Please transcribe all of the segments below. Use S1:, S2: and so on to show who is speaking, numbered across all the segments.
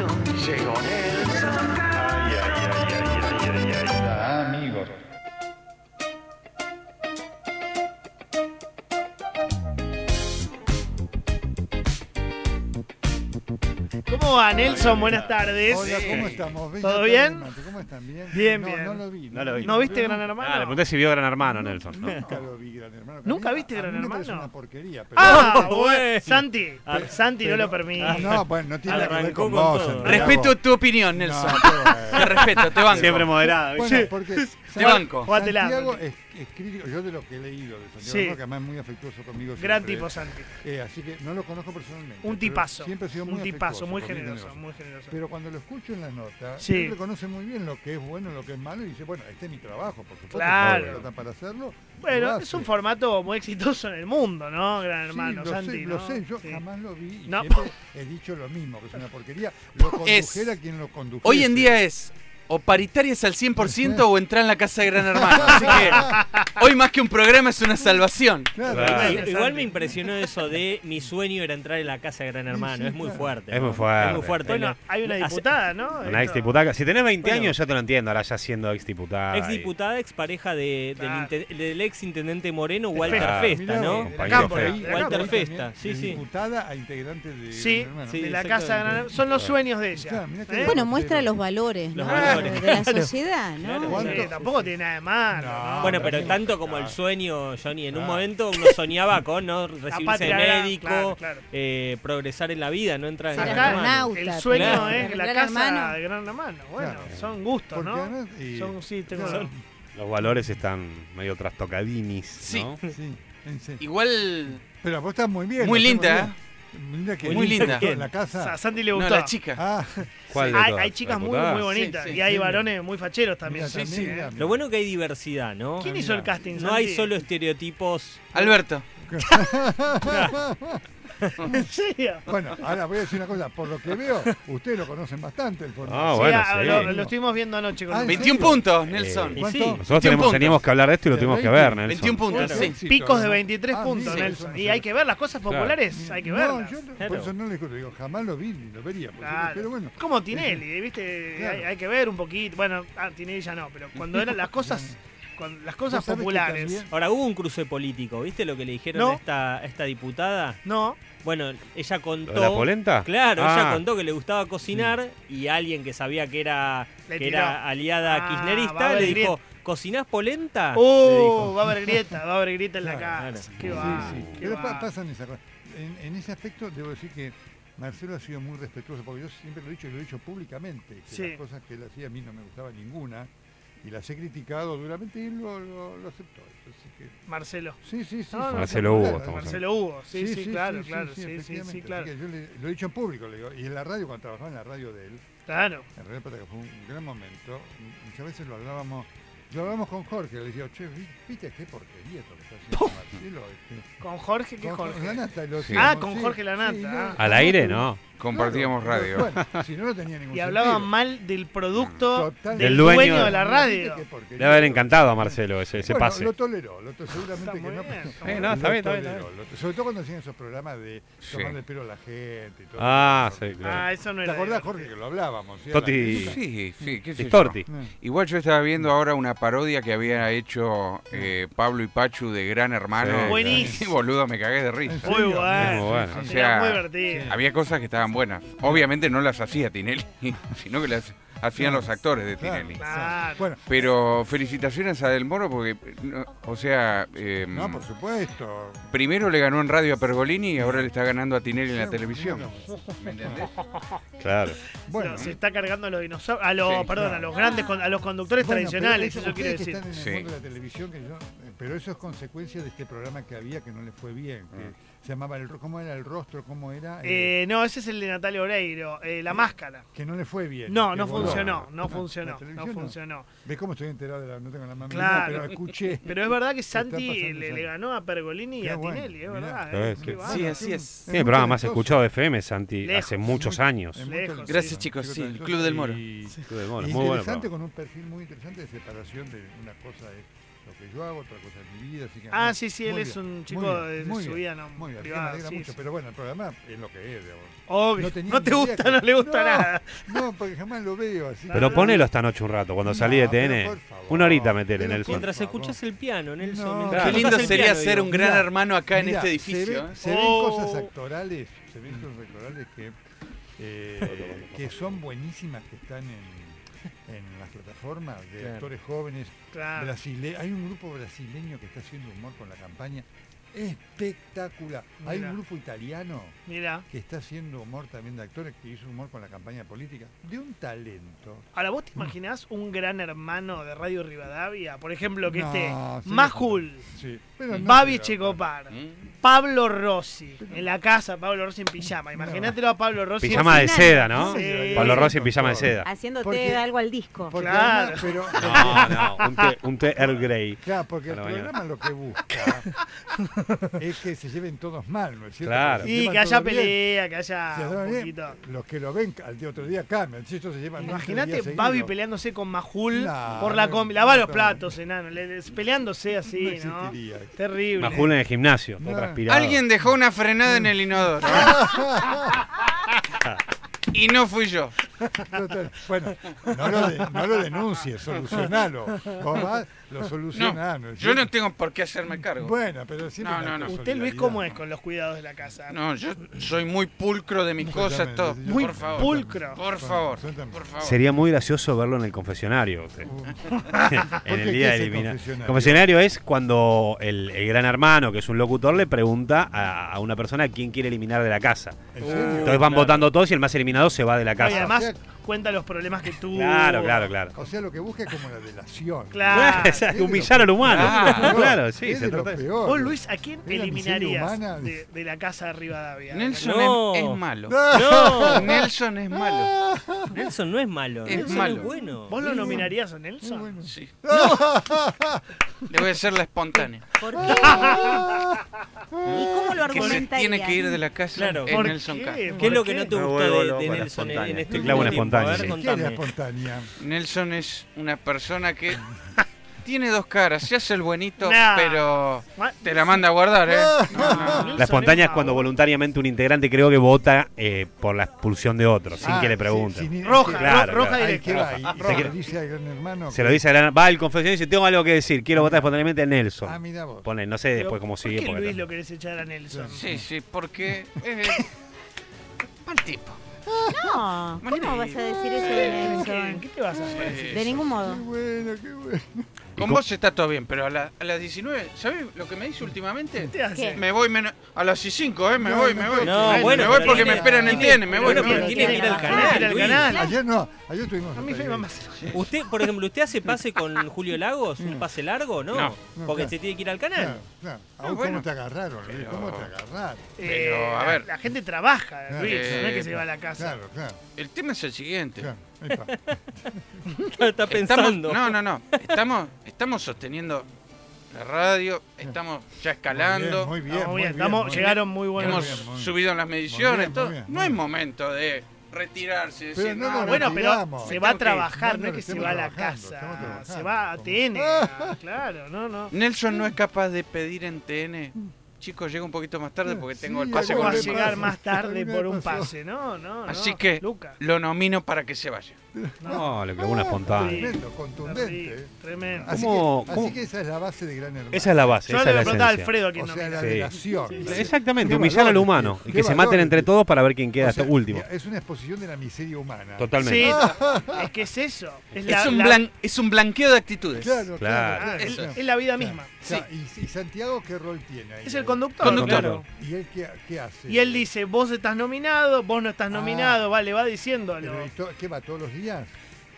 S1: Llegó
S2: ¿Cómo va, Nelson? Buenas tardes.
S3: Hola, ¿cómo estamos? Bella
S2: ¿Todo bien?
S3: ¿Cómo están? ¿Bien?
S2: Bien,
S3: no,
S2: bien.
S3: No lo vi.
S4: No lo vi.
S2: ¿No viste Gran
S4: Ah, le
S2: Hermano?
S4: pregunté si vio Gran Hermano, Nelson. ¿no?
S3: Nunca lo vi, Gran Hermano.
S2: ¿Nunca
S3: A mí-
S2: viste
S3: a
S2: Gran
S3: mí me parece
S2: Hermano?
S3: una porquería. Pero
S2: Ah,
S5: bueno.
S2: Santi,
S5: Ah,
S2: Santi no lo permite.
S3: Ah, no, bueno, no tiene nada que ver con
S5: con
S3: vos.
S5: todo.
S3: Santiago.
S6: Respeto tu opinión,
S3: No,
S6: Nelson.
S3: bueno.
S6: Te respeto, te banco.
S4: Siempre moderada.
S3: Bueno,
S6: Te banco.
S3: Santiago
S2: Santi.
S3: es, es crítico, yo de lo que he leído de Santiago,
S2: Sí.
S3: ¿no? que además es muy afectuoso conmigo.
S2: Gran
S3: siempre,
S2: tipo, Santi.
S3: eh, así que no lo conozco personalmente.
S2: Un tipazo.
S3: Siempre ha sido muy
S2: Un tipazo,
S3: afectuoso,
S2: muy generoso,
S3: generoso.
S2: muy generoso.
S3: Pero cuando lo escucho en las notas,
S2: Sí.
S3: él reconoce muy bien lo que es bueno, lo que es malo y dice, bueno, este es mi trabajo, por supuesto.
S2: Claro.
S3: tratan para hacerlo. lo
S2: Bueno,
S3: hace.
S2: es un formato muy exitoso en el mundo, ¿no? Gran
S3: Sí,
S2: hermano,
S3: lo
S2: Santi.
S3: sé,
S2: ¿no?
S3: lo sé, yo
S2: Sí.
S3: jamás lo vi y
S2: No.
S3: siempre he dicho lo mismo, que es una porquería. Lo condujera quien lo condujera.
S6: Hoy en día es o paritarias al 100% o entrar en la casa de Gran Hermano. Así que hoy más que un programa es una salvación.
S3: Claro.
S5: Igual igual me impresionó eso de mi sueño era entrar en la casa de Gran Hermano.
S3: sí,
S5: es muy fuerte.
S4: Es muy fuerte.
S5: Es muy fuerte.
S2: Bueno, hay una diputada, ¿no?
S4: Una exdiputada. Si tenés 20
S5: Bueno.
S4: años ya te lo entiendo, ahora ya siendo exdiputada.
S5: Ex diputada, ex pareja de, del,
S2: Claro.
S5: del ex intendente Moreno, Walter
S4: Festa.
S5: ¿no?
S2: Cámpora,
S5: Walter. Festa, sí,
S3: de
S5: sí.
S3: diputada a integrante de
S2: Sí,
S3: Gran Hermano.
S5: sí.
S2: de la casa de Gran Son los sueños de ella. ¿eh?
S3: bueno.
S7: Muestra los valores,
S5: Los
S7: ¿no? De la
S5: claro.
S7: sociedad, ¿no?
S5: Claro.
S2: Sí, tampoco tiene nada de malo.
S3: No.
S2: ¿no?
S5: Bueno, pero
S3: sí.
S5: tanto como el
S3: Claro.
S5: sueño, Johnny, en un
S3: Claro.
S5: momento uno soñaba con no recibirse de médico,
S2: claro, claro.
S5: eh, progresar en la vida, no entrar en
S7: astronauta.
S2: el sueño
S5: Claro.
S2: es la
S7: Gran
S2: casa
S7: Hermano.
S2: de Gran Hermano. Bueno,
S3: Claro.
S2: son gustos, ¿no?
S3: eh,
S2: Son, sí, tengo
S3: claro,
S4: Los valores están medio trastocadinis,
S6: Sí.
S4: ¿no?
S3: sí, serio.
S6: Igual.
S3: Pero vos estás muy bien.
S6: Muy linda,
S3: bien. Muy linda. que-
S6: Muy linda.
S3: En la
S2: A
S3: casa.
S2: Santi le
S5: ¿eh?
S6: No,
S2: gustó.
S6: la chica.
S3: Ah,
S4: ¿Cuál de
S2: hay, chicas
S4: ¿La
S2: muy, muy bonitas
S6: Sí, sí,
S2: y hay
S3: sí.
S2: varones muy facheros también.
S3: mira,
S2: Santi,
S3: también, mira,
S5: Lo bueno que hay diversidad, ¿no?
S2: ¿Quién
S3: Ah,
S2: hizo el casting?
S5: No hay solo estereotipos.
S6: Alberto.
S2: ¿En serio?
S3: Bueno, ahora voy a decir una cosa. Por lo que veo, ustedes lo conocen bastante el formato.
S4: Ah, bueno,
S2: ah,
S4: sí.
S2: Lo, lo estuvimos viendo anoche con
S3: Ah, ¿en
S2: Luis.
S6: 21
S3: serio?
S6: puntos, Nelson.
S5: Sí.
S4: Nosotros
S6: 21
S4: tenemos,
S6: puntos.
S4: teníamos que hablar de esto y lo tuvimos que
S3: 20.
S4: ver, Nelson.
S6: 21 puntos,
S3: Claro.
S6: sí.
S3: Éxito,
S2: Picos de
S3: ¿no?
S2: 23
S3: Ah,
S2: puntos,
S3: mira,
S2: Nelson.
S3: no
S2: Y hay que ver las cosas
S4: Claro.
S2: populares, hay que
S3: No,
S2: verlas.
S3: yo no-
S5: Claro.
S3: por eso no les discuto, digo, jamás lo vi ni lo vería.
S2: Claro.
S3: Pero bueno.
S2: Como Tinelli, ¿viste?
S3: Claro.
S2: Hay, hay que ver un poquito. Bueno, ah, Tinelli ya no, pero cuando eran las cosas, cuando, las cosas populares.
S5: Ahora, hubo un cruce político, ¿viste lo que le dijeron
S2: No.
S5: a esta, a esta diputada?
S2: No,
S5: Bueno, ella
S4: ¿Lo
S5: contó.
S4: la polenta?
S5: Claro,
S4: Ah.
S5: ella contó que le gustaba cocinar y alguien que sabía que era, que era aliada
S2: Ah,
S5: kirchnerista le dijo, ¿cocinás polenta? Le
S2: ¡Oh!
S5: dijo.
S2: Va a haber grieta, va a haber grieta en la
S3: Claro.
S2: casa.
S5: Claro.
S2: Qué
S3: Sí,
S2: va.
S3: sí.
S2: qué
S3: pasan. En, en ese aspecto debo decir que Marcelo ha sido muy respetuoso, porque yo siempre lo he dicho y lo he dicho públicamente, que
S2: Sí.
S3: las cosas que él hacía a mí no me gustaba ninguna, y las he criticado duramente y él lo, lo- lo aceptó. Así que,
S2: Marcelo.
S3: sí, sí, sí.
S2: No, no,
S4: Marcelo Hugo,
S3: claro,
S2: Marcelo Hugo. Sí, sí, claro, claro. Sí, sí, claro.
S3: Yo le- lo he dicho en público, le digo, y en la radio, cuando trabajaba en la radio de él,
S2: Claro.
S3: en Radio Plata, que fue un gran momento, muchas veces lo hablábamos, lo hablábamos con Jorge, le decía, che, vi- viste qué porquería lo que está haciendo Marcelo. Este,
S2: Con Jorge, ¿qué
S3: con-
S2: Jorge?
S3: con Lanata, lo
S6: Sí.
S2: Ah, con Jorge Lanata,
S3: sí,
S2: ah.
S4: ¿Al aire? No.
S6: Compartíamos
S3: Claro,
S6: radio.
S3: Bueno, si no, no tenía ningún
S2: Y hablaban
S3: sentido.
S2: mal del producto
S3: Totalmente.
S2: del
S4: dueño
S2: dueño de la radio.
S4: Debe haber encantado a Marcelo ese, ese
S3: Bueno,
S4: pase.
S3: Lo toleró, lo to- seguramente
S2: Está
S3: que no. pero.
S4: Eh, no, está bien, está bien,
S3: toleró, lo- sobre todo cuando hacían esos programas de
S6: Sí.
S3: tomarle el pelo a la gente y todo.
S4: Ah,
S3: eso.
S4: sí, claro.
S2: Ah, eso no
S3: ¿Te
S2: era.
S3: acordás,
S2: divertido.
S3: Jorge, que lo hablábamos? ¿sí?
S4: Toti-
S6: Sí, sí, qué sé yo.
S3: Eh,
S6: Igual yo estaba viendo ahora una parodia que había hecho eh, Pablo y Pachu de Gran Hermano.
S4: Sí,
S2: Buenísimo.
S6: Boludo, me cagué de
S3: ¿En
S6: risa.
S2: Muy bueno.
S4: Muy bueno.
S6: O sea,
S2: muy divertido.
S6: Había cosas que estaban buenas. Obviamente no las hacía Tinelli, sino que las hacían los actores de. Tinelli.
S2: Claro.
S6: Pero felicitaciones a Del Moro porque, no, o sea, eh,
S3: no, por supuesto.
S6: primero le ganó en radio a Pergolini y ahora le está ganando a Tinelli en la televisión. ¿Me entendés?
S4: Claro.
S3: Bueno,
S2: se está cargando a los dinosaurios, a los,
S6: Sí,
S2: perdón,
S3: claro.
S2: a los grandes, a los conductores
S3: Bueno,
S2: tradicionales,
S3: pero
S2: eso quiere decir.
S3: Están en el
S6: Sí.
S3: mundo de la televisión, que yo- pero eso es consecuencia de este programa que había que no le fue bien. Que se llamaba el, ¿Cómo era el rostro? ¿Cómo era? Eh,
S2: Eh, no, ese es el de Natalia Oreiro, eh, la máscara.
S3: que no le fue bien.
S2: No,
S3: que
S2: no
S3: voló.
S2: funcionó, no
S3: La
S2: funcionó, no funcionó.
S3: ¿Ves cómo estoy enterado de la.? No tengo la mínima,
S2: Claro.
S3: pero escuché.
S2: Pero es verdad que Santi le, le ganó a Pergolini y
S3: Qué
S2: a
S3: bueno,
S2: Tinelli, es
S3: mirá.
S2: verdad.
S4: Sí,
S2: eh,
S4: sí.
S6: Sí, así es.
S4: Tiene el programa más escuchado de FM, Santi,
S2: Lejos,
S4: hace muchos
S3: muy-
S4: años.
S3: Es
S2: Lejos,
S6: Gracias,
S3: muy
S6: chicos, sí, el Club del Moro.
S3: y-
S4: Club del Moro,
S3: y
S4: muy bueno.
S3: interesante con un perfil muy interesante de separación de una cosa de lo que yo hago, otra cosa es mi vida. Así que
S2: Ah,
S3: muy-
S2: sí, sí, él es un
S3: muy
S2: chico
S3: bien,
S2: de
S3: muy
S2: su vida no,
S3: Muy bien,
S2: privada,
S3: me alegra
S2: sí,
S3: mucho,
S2: sí.
S3: pero bueno, el programa es lo que es. digamos.
S2: Obvio.
S3: No tenía
S2: No te gusta,
S3: que-
S2: no le gusta
S3: No.
S2: nada.
S3: No, porque jamás lo veo así.
S7: Pero ponelo esta noche un rato, cuando salí de TN. Una horita metele,
S3: pero
S7: Nelson.
S5: Mientras escuchas el piano, Nelson.
S6: Qué lindo
S5: el
S6: sería
S5: piano,
S6: ser
S5: digo.
S6: un gran hermano acá en este
S3: Se,
S6: edificio.
S3: ve-
S6: ¿eh?
S3: se ven
S2: Oh.
S3: cosas actorales, se ven cosas actorales que, eh, que son buenísimas que están en, en las plataformas de
S5: Claro.
S3: actores jóvenes.
S2: Claro.
S3: Hay un grupo brasileño que está haciendo humor con la campaña espectacular. Hay un grupo italiano
S2: Mira.
S3: que está haciendo humor también de actores que hizo humor con la campaña política de un talento.
S2: Ahora, ¿vos te imaginás un gran hermano de Radio Rivadavia? Por ejemplo, que esté
S3: No, sí,
S2: Majul,
S3: Sí, pero no
S2: Babi. Checopar,
S6: ¿Mm?
S2: Pablo Rossi, en la casa, Pablo Rossi en pijama. Imagínatelo a Pablo Rossi.
S7: Pijama de seda, ¿no?
S2: Sí.
S7: Pablo Rossi en pijama de seda.
S8: Haciéndote
S3: Porque-
S8: algo al disco.
S3: Porque
S2: Claro.
S3: además- pero,
S7: No, no, un té, un té Earl Grey.
S3: Claro, porque el
S7: la mañana.
S3: programa lo que busca es que se lleven todos mal, ¿no es cierto?
S7: Claro.
S2: Y que haya
S3: bien,
S2: pelea, que haya
S3: se
S2: un
S3: llevan bien,
S2: poquito.
S3: Los que lo ven al día otro día cambian. Si estos se llevan
S2: Imagínate Babi peleándose con Majul
S3: No,
S2: por la
S3: no,
S2: combi. Lava los platos, enano. le- le- peleándose así, ¿no? Terrible.
S7: Majul en el gimnasio, todo
S3: No.
S7: transpirado.
S6: Alguien dejó una frenada en el inodoro. y no fui yo.
S3: Bueno, no lo, de- no lo denuncies, solucionalo. Vos vas, lo solucionás. ¿no es
S6: Yo no tengo por qué hacerme cargo.
S3: Bueno, pero siempre.
S6: No, no, no.
S2: ¿Usted, Luis, cómo es con los cuidados de la casa?
S6: No, yo soy muy pulcro de mis cosas, todo.
S2: Muy
S6: Por favor.
S2: pulcro.
S6: Por favor. Por.
S7: Sería muy gracioso verlo en el confesionario. usted.
S3: Uh,
S7: en el
S3: ¿Qué
S7: día
S3: es
S7: de
S3: el
S7: eliminar.
S3: confesionario?
S7: Confesionario es cuando el, el gran hermano, que es un locutor, le pregunta a, a una persona quién quiere eliminar de la casa.
S3: ¿En serio?
S7: Entonces van votando todos y el más eliminado se va de la casa.
S2: además cuenta los problemas que tuvo.
S7: Claro, claro, claro.
S3: O sea, lo que busca es como la delación.
S2: Claro.
S7: O sea, humillar al humano.
S6: Claro.
S7: Claro, sí, se trata de.
S2: Vos, Luis, ¿a quién eliminarías de, de la casa de Rivadavia?
S6: Nelson
S5: No.
S6: es, es malo.
S5: No,
S6: Nelson es malo.
S5: Nelson no es malo.
S6: Es
S5: Nelson
S6: malo.
S5: es bueno.
S2: ¿Vos lo nominarías a Nelson?
S3: Muy bueno.
S6: Sí. Le voy a hacer la espontánea.
S8: ¿Por qué? ¿Y cómo lo
S6: Que se
S8: argumentaría?
S6: tiene que ir de la casa
S5: Claro.
S6: es
S2: ¿Por
S6: Nelson
S2: qué?
S6: K.
S5: ¿Qué es lo que no te gustó de, Nelson en, en
S7: espontánea.
S5: este
S7: Te clavo una
S5: último
S6: Nelson es una persona que tiene dos caras. Se hace el buenito,
S2: Nah.
S6: pero te la manda a guardar, ¿eh? No,
S7: La espontánea es cuando voluntariamente un integrante creo que vota eh, por la expulsión de otro, sin
S3: Ah,
S7: que le pregunten.
S2: Roja,
S7: Claro,
S2: roja
S7: claro.
S2: Directa.
S3: va, y- y
S7: Roja.
S3: se le dice al gran hermano.
S7: Se lo dice a gran- va al confesión y dice, tengo algo que decir, quiero votar espontáneamente a Nelson.
S3: Ah, mira vos.
S7: Pone, no sé
S2: Pero,
S7: después cómo
S2: ¿por
S7: sigue.
S2: qué Luis lo querés echar a Nelson?
S6: Sí, sí, porque eh, mal tipo.
S8: No, ¿cómo vas a decir eso de
S2: ¿Qué,
S8: Nelson?
S2: qué te vas a hacer?
S8: De ningún
S3: Qué
S8: modo.
S3: bueno, qué bueno.
S6: Con
S7: co-
S6: vos está todo bien, pero a, la- a las 19, ¿sabes lo que me dice últimamente?
S2: ¿Qué hace?
S6: Me voy menos, a las 5, ¿eh? Me
S3: No,
S6: voy, me voy.
S5: No,
S6: Me
S5: bueno,
S6: voy porque
S5: tiene-
S6: me esperan en
S5: tiene-
S6: TN, me voy.
S5: bueno,
S6: me
S5: pero
S6: voy.
S5: tiene que ir al
S2: Tiene
S5: canal,
S2: que ir al
S5: Luis.
S2: canal.
S3: Ayer no, ayer tuvimos.
S2: A mí me más.
S5: Usted, por ejemplo, ¿usted hace pase con Julio Lagos? ¿Un pase largo? No,
S6: No.
S3: No,
S5: porque
S3: claro.
S5: se tiene que ir al
S3: Claro,
S5: canal.
S3: claro. Aún
S6: bueno.
S3: ¿Cómo te agarraron, Luis? ¿Cómo te agarraron?
S6: Pero, a
S2: la-
S6: ver.
S2: La gente trabaja,
S3: Claro.
S2: Luis, no es que
S6: Eh,
S2: se va a la casa.
S3: Claro, claro,
S6: El tema es el siguiente.
S3: Está.
S5: Está
S6: Estamos,
S5: pensando.
S6: no, no, no. Estamos, estamos sosteniendo la radio, estamos ya escalando.
S3: Muy bien,
S2: Estamos
S3: muy
S2: bien,
S3: bien.
S2: estamos-
S3: muy
S2: llegaron muy buenos.
S6: hemos
S3: bien, muy bien.
S6: subido en las mediciones,
S3: Muy bien,
S6: todo.
S3: muy bien,
S6: no es momento de retirarse.
S3: Pero
S6: decir,
S3: no
S6: "No,
S2: Bueno, pero se va a trabajar,
S3: no,
S2: no,
S3: no,
S2: es que se va a la casa, se va a TN. claro, no, no.
S6: Nelson no es capaz de pedir en TN. Chicos, llego un poquito más tarde porque tengo
S3: Sí,
S6: el pase
S2: ¿Cómo
S6: con
S2: va a llegar más tarde por un pase? No, no, no.
S6: Así que
S2: Lucas.
S6: lo nomino para que se vaya.
S7: No, le clavó una espontánea.
S3: Tremendo, contundente.
S2: Tremendo.
S3: Así,
S7: ¿Cómo-
S3: que,
S7: cómo?
S3: así que esa es la base de Gran Hermano.
S7: Esa es la base,
S2: Yo
S7: esa
S2: le
S7: es
S2: voy
S7: la
S2: a preguntar a
S7: esencia.
S2: Alfredo quién
S3: O sea, la
S2: nomina.
S7: Sí,
S2: Sí.
S7: Exactamente, humillar al humano y que se maten entre todos para ver quién queda
S3: O sea,
S7: hasta último.
S3: Es una exposición de la miseria humana.
S7: Totalmente.
S2: Sí, es que es eso. Es, la,
S6: es, un
S2: la-
S6: blan- es un blanqueo de actitudes.
S3: Claro, claro.
S2: Ah, es, la vida
S3: Claro.
S2: misma.
S3: O sea, y, y Santiago qué rol tiene ahí?
S2: Es el conductor.
S6: Conductor.
S2: claro.
S3: ¿Y él qué, qué hace?
S2: Y él dice, vos estás nominado, vos no estás
S3: Ah.
S2: nominado, vale, va diciéndolo.
S3: Pero, ¿y to- ¿Qué va todos los días? días.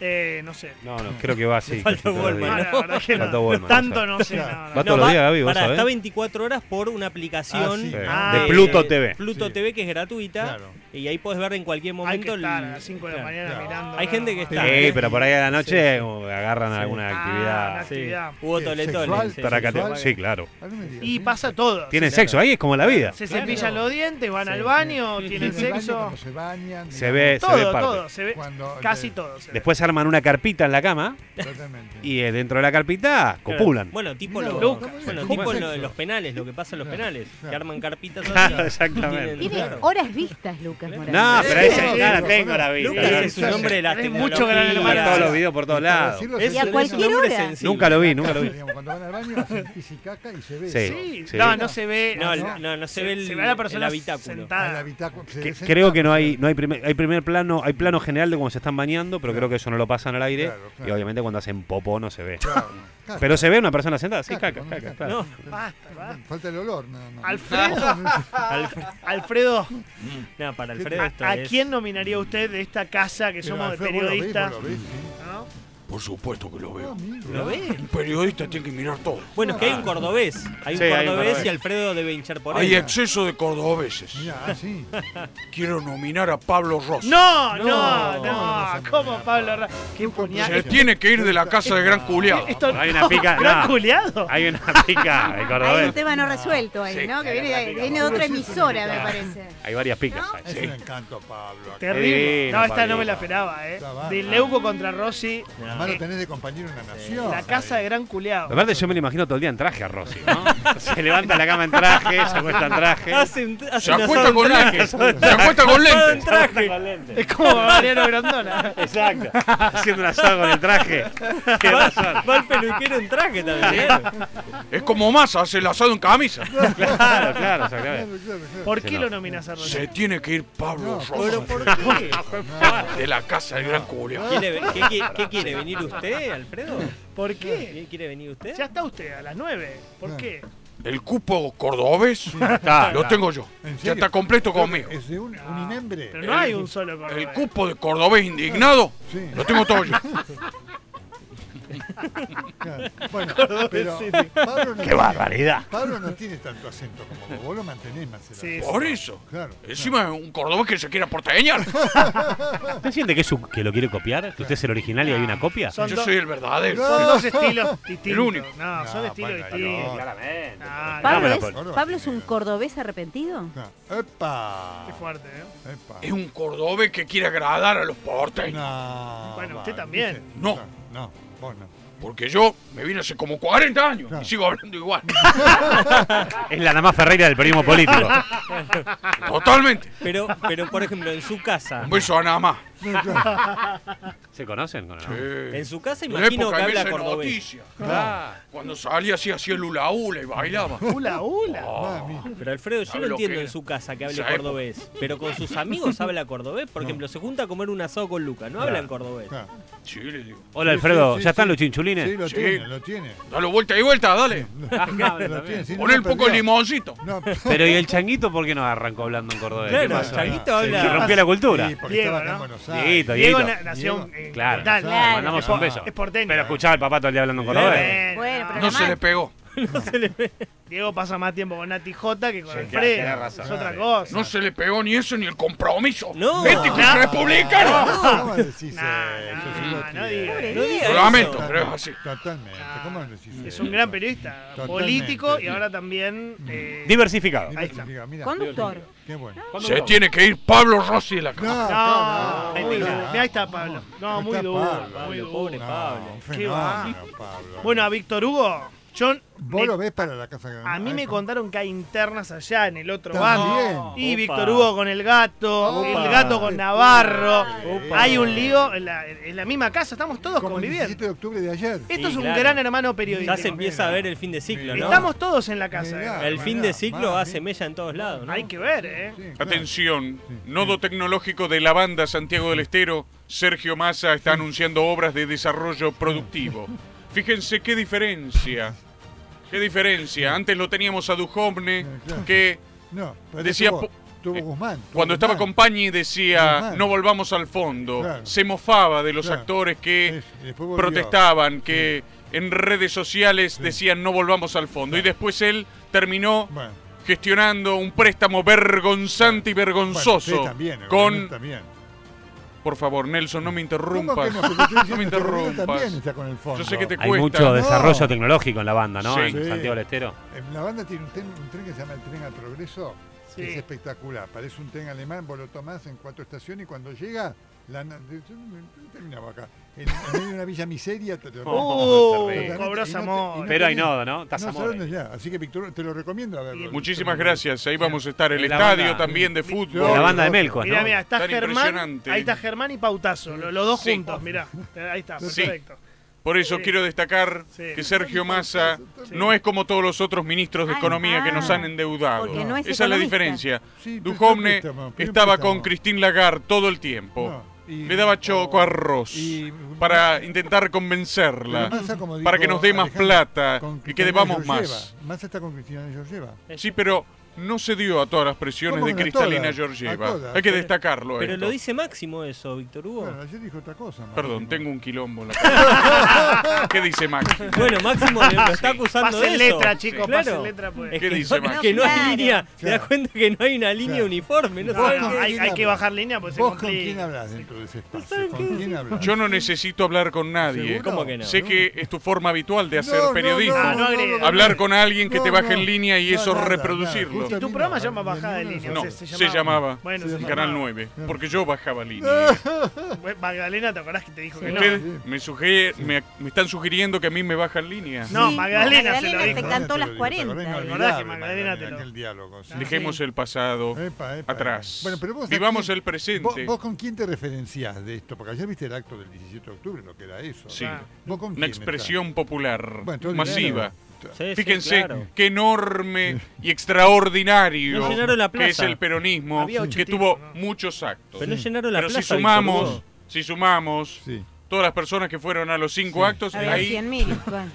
S2: Eh, no sé.
S7: No, no, creo que va así.
S5: Falta.
S2: No, la verdad que no.
S7: Falta Goldman,
S2: Tanto no sé.
S3: Claro.
S2: no, no.
S7: Va todos los días, Gaby, vos sabés.
S5: está 24 horas por una aplicación
S3: Ah, sí.
S2: Ah,
S7: De Pluto TV.
S5: Pluto
S3: Sí.
S5: TV que es gratuita
S3: Claro.
S5: y ahí podés ver en cualquier
S2: Hay
S5: momento
S2: que estar
S5: el-
S2: a las 5 de la
S5: claro.
S2: mañana mirando.
S5: Hay gente que está.
S7: Sí, pero por ahí a la noche agarran alguna
S2: Ah,
S7: actividad.
S5: Hubo
S3: ¿Qué,
S5: toletón. sí,
S7: claro.
S3: Ah,
S2: Y pasa todo.
S7: Tienen
S2: se,
S7: sexo, ahí es como la vida.
S2: se cepillan los dientes, van al baño, tienen sexo.
S3: se bañan.
S7: Se ve, se ve
S2: Todo,
S7: parte.
S2: todo. Se ve, casi todo.
S7: Después se arma arman una carpita en la cama
S3: Totalmente.
S7: y eh, dentro de la carpita
S5: Claro.
S7: copulan.
S5: Bueno, tipo, lo-
S2: Lucas,
S5: bueno,
S3: ¿cómo
S5: tipo
S3: es
S5: lo de
S3: eso?
S5: los penales, lo que pasa en los
S3: Claro,
S5: penales.
S3: claro.
S5: Que arman carpitas así.
S7: Exactamente.
S8: Tiene
S5: Claro.
S8: horas vistas, Lucas Morales.
S7: No, pero
S3: sí,
S7: ya la tengo la vida.
S5: Lucas es un hombre de la tecnología.
S2: mucho gran hermano.
S7: todos los videos por todos lados.
S5: Es,
S8: Y a
S3: así,
S5: es
S8: cualquier
S5: un hombre
S8: hora.
S5: sensible.
S7: Nunca lo vi, nunca lo vi.
S3: Cuando van al baño hacen pis y caca y se ve.
S7: Sí.
S2: Sí,
S7: Sí.
S2: no, no se ve.
S5: No, no, no se ve el-
S2: se ve a la persona
S5: el habitáculo.
S2: Sentada.
S3: habitáculo, se
S7: Que-
S3: ve
S7: creo que no hay no hay primer hay primer plano hay plano general de cómo se están bañando pero creo que eso no lo pasan al aire
S3: Claro, claro.
S7: y obviamente cuando hacen popó no se ve
S3: Claro,
S7: pero se ve una persona sentada sí
S3: caca,
S7: caca caca.
S5: No,
S2: Basta, basta.
S3: Falta el olor. No, no.
S2: Alfredo,
S5: Alfredo,
S2: Alfredo,
S5: no, para Alfredo
S2: ¿a, a quién nominaría usted de esta casa que
S3: Pero
S2: somos periodistas?
S4: Por supuesto que lo veo.
S3: amigo.
S5: ¿Lo ve?
S4: Un periodista tiene que mirar todo.
S5: Bueno, es que hay un cordobés. Hay un
S7: Sí, hay un
S5: cordobés
S7: cordobés.
S5: y Alfredo debe hinchar por
S4: Hay
S5: él.
S4: exceso de cordobeses.
S3: Mira, ah, sí.
S4: Quiero nominar a Pablo Rossi.
S2: No, no,
S3: No,
S2: ¿cómo Pablo? Ra- Qué puñal.
S4: Se tiene que ir de la casa de Gran Culiado.
S2: Esto
S7: Hay una pica-
S2: ¿Gran
S7: no.
S2: culiado?
S7: hay una pica de
S8: Hay un
S7: cordobés
S8: tema no resuelto ahí,
S4: Sí,
S8: ¿no? Que viene, de-
S7: pica.
S8: viene de otra emisora, me parece.
S7: hay varias picas
S8: ¿No?
S7: ahí.
S3: Es
S4: Sí.
S3: un encanto, Pablo.
S2: Terrible.
S7: Divino,
S2: No, esta no me la esperaba, ¿eh.
S3: Está bárbaro.
S2: De Leuco contra Rossi,
S3: Además lo tenés de compañero en la nación.
S2: la casa de Gran Culeado.
S7: Aparte yo me lo imagino todo el día en traje a Rossi, ¿no? Se levanta la cama en traje, se acuesta en traje.
S5: Hace un, hace
S4: Se acuesta con lentes. Se acuesta con lentes.
S2: Es como Mariano Grandona.
S7: Exacto. Haciendo un asado con el traje.
S5: Va, va el peluquero en traje también. ¿eh?
S4: Es como Massa, hace el asado en camisa.
S7: Claro, claro,
S3: Claro, claro.
S2: ¿Por qué lo nominas a Rossi?
S4: Se tiene que ir Pablo
S3: No,
S4: Rossi
S5: ¿Pero por qué?
S4: de la casa de Gran Culiado.
S5: ¿Quiere, qué, qué- qué quiere venir usted, Alfredo?
S2: ¿Por qué?
S5: ¿Quiere- ¿Quiere venir usted?
S2: Ya está usted a las 9. ¿Por
S3: Ah.
S2: qué?
S4: El cupo cordobés
S7: Claro,
S4: lo tengo yo.
S3: ¿En
S4: Ya está completo conmigo.
S3: Es de un, un inembre.
S2: Pero no hay un solo cordobés.
S4: El cupo de cordobés indignado
S3: Sí.
S4: lo tengo todo yo.
S3: Claro. Bueno, pero Pablo no
S7: ¡Qué
S3: tiene-
S7: barbaridad!
S3: Pablo no tiene tanto acento como vos. Vos lo mantenés más. el
S2: Sí,
S3: acento.
S4: Por eso.
S3: Claro.
S4: Encima es un cordobés que se quiere porteñar.
S7: ¿Usted siente que, es un- que lo quiere copiar? ¿Que usted es el original y hay una copia?
S2: Son,
S4: Yo
S2: dos-
S4: soy el verdadero.
S2: son dos estilos distintos.
S4: único.
S2: No, son
S3: No,
S2: estilos distintos.
S3: no.
S7: Claramente.
S2: No, no,
S8: ¿Pablo, es,
S7: Pablo.
S8: ¿Pablo es un cordobés arrepentido?
S3: Claro. ¡Epa!
S2: Qué fuerte, ¿eh?
S3: ¡Epa!
S4: Es un cordobés que quiere agradar a los porteños.
S3: No.
S2: Bueno, usted también.
S3: dice-
S4: No.
S3: No, vos no.
S4: Porque yo me vine hace como 40 años
S3: Claro.
S4: y sigo hablando igual.
S7: Es la Namá Ferreira del periodismo político.
S4: Totalmente.
S5: Pero, pero, por ejemplo, en su casa.
S4: Un beso a nada más.
S7: ¿Se conocen? con el-
S5: En su casa imagino que habla cordobés.
S4: Noticias. Cuando salía así, hacía el hula hula y bailaba.
S2: Hula, hula.
S3: Mami.
S5: Pero Alfredo, yo
S4: ¿Sabe
S5: no entiendo en su casa que hable cordobés. Pero con sus amigos habla cordobés. Por ejemplo, se junta a comer un asado con Lucas. No hablan cordobés.
S3: Claro.
S4: Sí, le digo.
S7: Hola
S3: Sí,
S7: Alfredo,
S3: sí, sí,
S7: ¿ya están
S3: sí.
S7: los chinchulines?
S3: Sí, lo
S4: Sí.
S3: tiene, lo tiene.
S4: Dale vuelta y vuelta, dale.
S3: Sí, lo
S4: un poco de limoncito.
S3: No,
S7: Pero ¿y el changuito por qué no arrancó hablando en cordobés? ¿Qué
S5: Claro,
S7: pasó?
S5: Changuito
S3: Ah,
S7: Se
S5: habla.
S7: rompió la cultura.
S3: Sí, porque estaba en
S2: ¿no?
S3: Buenos Aires.
S7: Dieguito,
S2: Diego
S7: Dieguito.
S2: na- nació
S3: Diego.
S2: en
S7: Claro.
S8: Claro.
S7: Le mandamos un beso.
S2: Es porteño.
S7: Pero escuchaba al papá todo el día hablando en cordobés.
S8: Bueno, pero
S4: No
S8: la
S4: se le.
S2: Diego pasa más tiempo con Nati J que con
S7: Sí,
S2: Alfredo. Es otra cosa.
S4: No se le pegó ni eso ni el compromiso.
S5: No.
S4: Ético y
S2: No.
S4: republicano.
S2: No
S5: No
S2: eso.
S5: diga
S4: Lo lamento, pero es así.
S3: Totalmente. ¿Cómo decís
S2: Es
S3: eso?
S2: un gran periodista, político y ahora también. eh,
S7: Diversificado.
S2: Ahí está.
S3: Mira, mira,
S8: Conductor.
S3: Qué bueno.
S4: Se tiene que ir Pablo Rossi de la
S3: No,
S4: casa.
S2: No,
S3: no, no, no.
S2: Ahí está Pablo. No, muy duro.
S3: Pablo.
S2: Muy duro.
S5: pobre
S3: No,
S5: Pablo.
S2: Bueno, a Víctor Hugo, yo.
S3: Vos
S2: me-
S3: lo ves para la casa
S2: a mí me
S3: contaron
S2: contaron que hay internas allá en el otro bando. Y
S5: Opa.
S2: Víctor Hugo con el gato,
S5: Opa.
S2: el gato con Navarro.
S5: Opa.
S2: Hay un lío en la, en la misma casa, estamos todos
S3: Como el
S2: conviviendo.
S3: 17 de octubre de ayer.
S2: Esto es un
S5: claro.
S2: gran hermano periodístico.
S5: Ya se empieza a ver el fin de ciclo, ¿no?
S2: Estamos todos en la casa.
S3: Mirá.
S2: eh.
S5: El fin de ciclo hace mella en todos lados, ¿no?
S2: Hay que ver, ¿eh?
S3: Sí, claro.
S4: Atención, nodo tecnológico de la banda Santiago del Estero, Sergio Massa está anunciando obras de desarrollo productivo. Fíjense qué diferencia. Qué diferencia. Antes lo teníamos a Duhovne,
S3: Claro.
S4: que
S3: No, pero
S4: Decía
S3: tuvo,
S4: po-
S3: tuvo
S4: eh,
S3: Guzmán. tuvo
S4: cuando estaba con Pañi decía
S3: Guzmán.
S4: no volvamos al fondo.
S3: Claro.
S4: Se mofaba de los
S3: Claro.
S4: actores que protestaban, que en redes sociales decían no volvamos al fondo. Y después él terminó
S3: Bueno,
S4: gestionando un préstamo vergonzante y
S3: bueno,
S4: vergonzoso
S3: usted también,
S4: con
S3: también.
S4: Por favor, Nelson, no me
S3: ¿Cómo que
S4: interrumpas.
S3: no?
S4: No me interrumpas.
S3: también está con el fondo.
S4: Yo sé que te
S7: Hay
S4: cuesta.
S7: mucho
S3: No.
S7: desarrollo tecnológico en la banda, ¿no?
S4: Sí.
S7: En
S3: Sí.
S7: Santiago del Estero.
S3: La banda tiene un tren, un tren que se llama el Tren al Progreso, que es espectacular. Parece un tren alemán, vos lo tomás en cuatro estaciones y cuando llega La, yo terminaba acá. En, en medio de una villa miseria. te- te- te-
S2: Zamora.
S3: y no
S7: Pero hay nodo, ¿no?
S3: No
S7: Estás
S3: dónde ya. Así que, Víctor, te lo recomiendo. A ver,
S2: Y-
S4: Muchísimas gracias. Ahí vamos a estar. El
S7: La
S4: estadio
S7: banda-
S4: también de
S7: La
S4: fútbol.
S7: banda de Melcos,
S2: Mirá,
S7: ¿no?
S2: mira, está
S4: Tan
S2: Germán. Ahí está Germán y Pautazo, lo- los dos
S4: Sí.
S2: juntos, mirá. Ahí está,
S4: Sí.
S2: perfecto.
S4: Por eso
S2: Sí.
S4: quiero destacar
S2: Sí.
S4: que Sergio Massa
S2: Sí.
S4: no es como todos los otros ministros de
S8: Ah,
S4: Economía que nos
S8: ah,
S4: han endeudado.
S8: porque no es
S4: Esa es la diferencia.
S3: Sí,
S4: Duhovne estaba con Christine Lagarde todo el tiempo.
S3: No, y-
S4: Le daba choco arroz
S3: y-
S4: para intentar convencerla,
S3: Massa,
S4: para que nos dé más
S3: Alejandro,
S4: plata y que debamos más.
S3: Massa está con Cristina Georgieva.
S4: Sí, pero no se dio a todas las presiones
S3: ¿Cómo
S4: de
S3: no
S4: Cristalina? Georgieva. Hay que destacarlo.
S5: Pero
S4: esto.
S5: lo dice Máximo eso, Víctor Hugo.
S3: Bueno, ayer dijo otra cosa.
S4: Perdón,
S3: Máximo.
S4: tengo un quilombo en la cabeza. ¿Qué dice Max?
S5: Bueno, Máximo le- lo está acusando de
S2: Pasen
S5: eso.
S2: letra, chicos,
S5: Claro.
S2: pasen letra, pues.
S5: Es
S4: ¿Qué
S5: que
S4: dice
S5: no,
S4: Maxi?
S5: que no hay
S8: Claro.
S5: línea. Te das cuenta que no hay una línea
S3: Claro.
S5: uniforme. No
S2: No, hay, hay que bajar línea porque se
S3: ¿Vos con quién hablas dentro de ese espacio? ¿Con quién hablas?
S4: Yo no necesito hablar con nadie.
S3: ¿Seguro?
S5: ¿Cómo que no?
S4: Sé que es tu forma habitual de hacer periodismo. Hablar con alguien que te baje en línea y eso reproducirlo.
S2: Tu programa
S3: no,
S2: se llama Bajada de Línea.
S4: No,
S2: se-
S4: se,
S2: se
S4: llamaba.
S2: Bueno,
S3: se
S2: se
S4: Canal
S2: llamaba.
S4: 9, porque yo bajaba línea.
S2: Magdalena, ¿te acordás que te dijo que no?
S4: Ustedes me, sugiere- me, me están sugiriendo que a mí me bajan línea.
S2: No,
S8: Sí,
S2: Magdalena se lo dijo.
S8: te cantó las
S3: ¿Te
S8: 40.
S3: acordás?
S8: ¿te
S2: acordás que
S3: Inolvidable,
S2: Magdalena te lo-
S3: aquel diálogo. sí.
S4: Dejemos el pasado
S3: Epa, epa,
S4: atrás.
S3: epa. Bueno, pero vos
S4: Vivamos
S3: aquí-
S4: el presente.
S3: ¿Vos, vos con quién te referenciás de esto? Porque ayer viste el acto del 17 de octubre, lo que era eso.
S4: Sí.
S3: ¿Vos con
S4: Una expresión popular, masiva.
S3: Dinero.
S5: Sí, sí,
S4: Fíjense
S5: claro.
S4: qué enorme y extraordinario
S5: No llenaron la
S4: que es el peronismo, que
S2: tipos,
S4: tuvo
S2: ¿no?
S4: muchos actos.
S5: Pero no llenaron la
S4: Pero
S5: plaza.
S4: si sumamos, si sumamos
S3: Sí.
S4: todas las personas que fueron a los cinco
S3: Sí.
S4: actos,
S8: Había
S4: ahí,
S8: 100.000. bueno.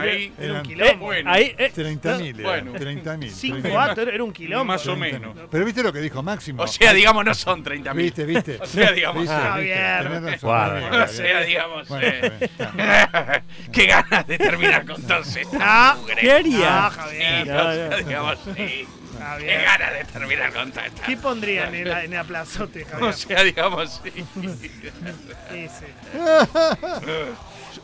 S4: Ahí
S2: Era un quilombo.
S4: bueno,
S5: Ahí, eh,
S3: 30.000.
S4: Bueno.
S3: Bueno, 30.000.
S2: Cinco
S3: 30.000.
S2: actos, era- era un quilombo.
S4: Más o
S3: 30.000.
S4: menos.
S3: Pero viste lo que dijo Máximo.
S4: o sea, digamos, no son 30.000.
S3: Viste, viste.
S4: O sea, digamos,
S3: Viste,
S2: Ah,
S3: viste,
S2: bien.
S3: tenés razón,
S7: Guarda.
S3: está bien,
S4: O
S3: está
S4: sea,
S3: bien.
S4: digamos,
S3: Bueno,
S4: eh,
S3: está bien, está
S4: qué ganas de terminar con todos estos
S2: Ah,
S4: mugres.
S5: ¿Qué haría?
S2: Ah, Javier.
S4: Sí,
S5: No,
S4: o sea, digamos, sí. Qué ganas de terminar con todas estas.
S2: ¿Qué pondrían en, la, en el plazote,
S4: O
S2: Javier?
S4: sea, digamos, sí.
S2: Ese.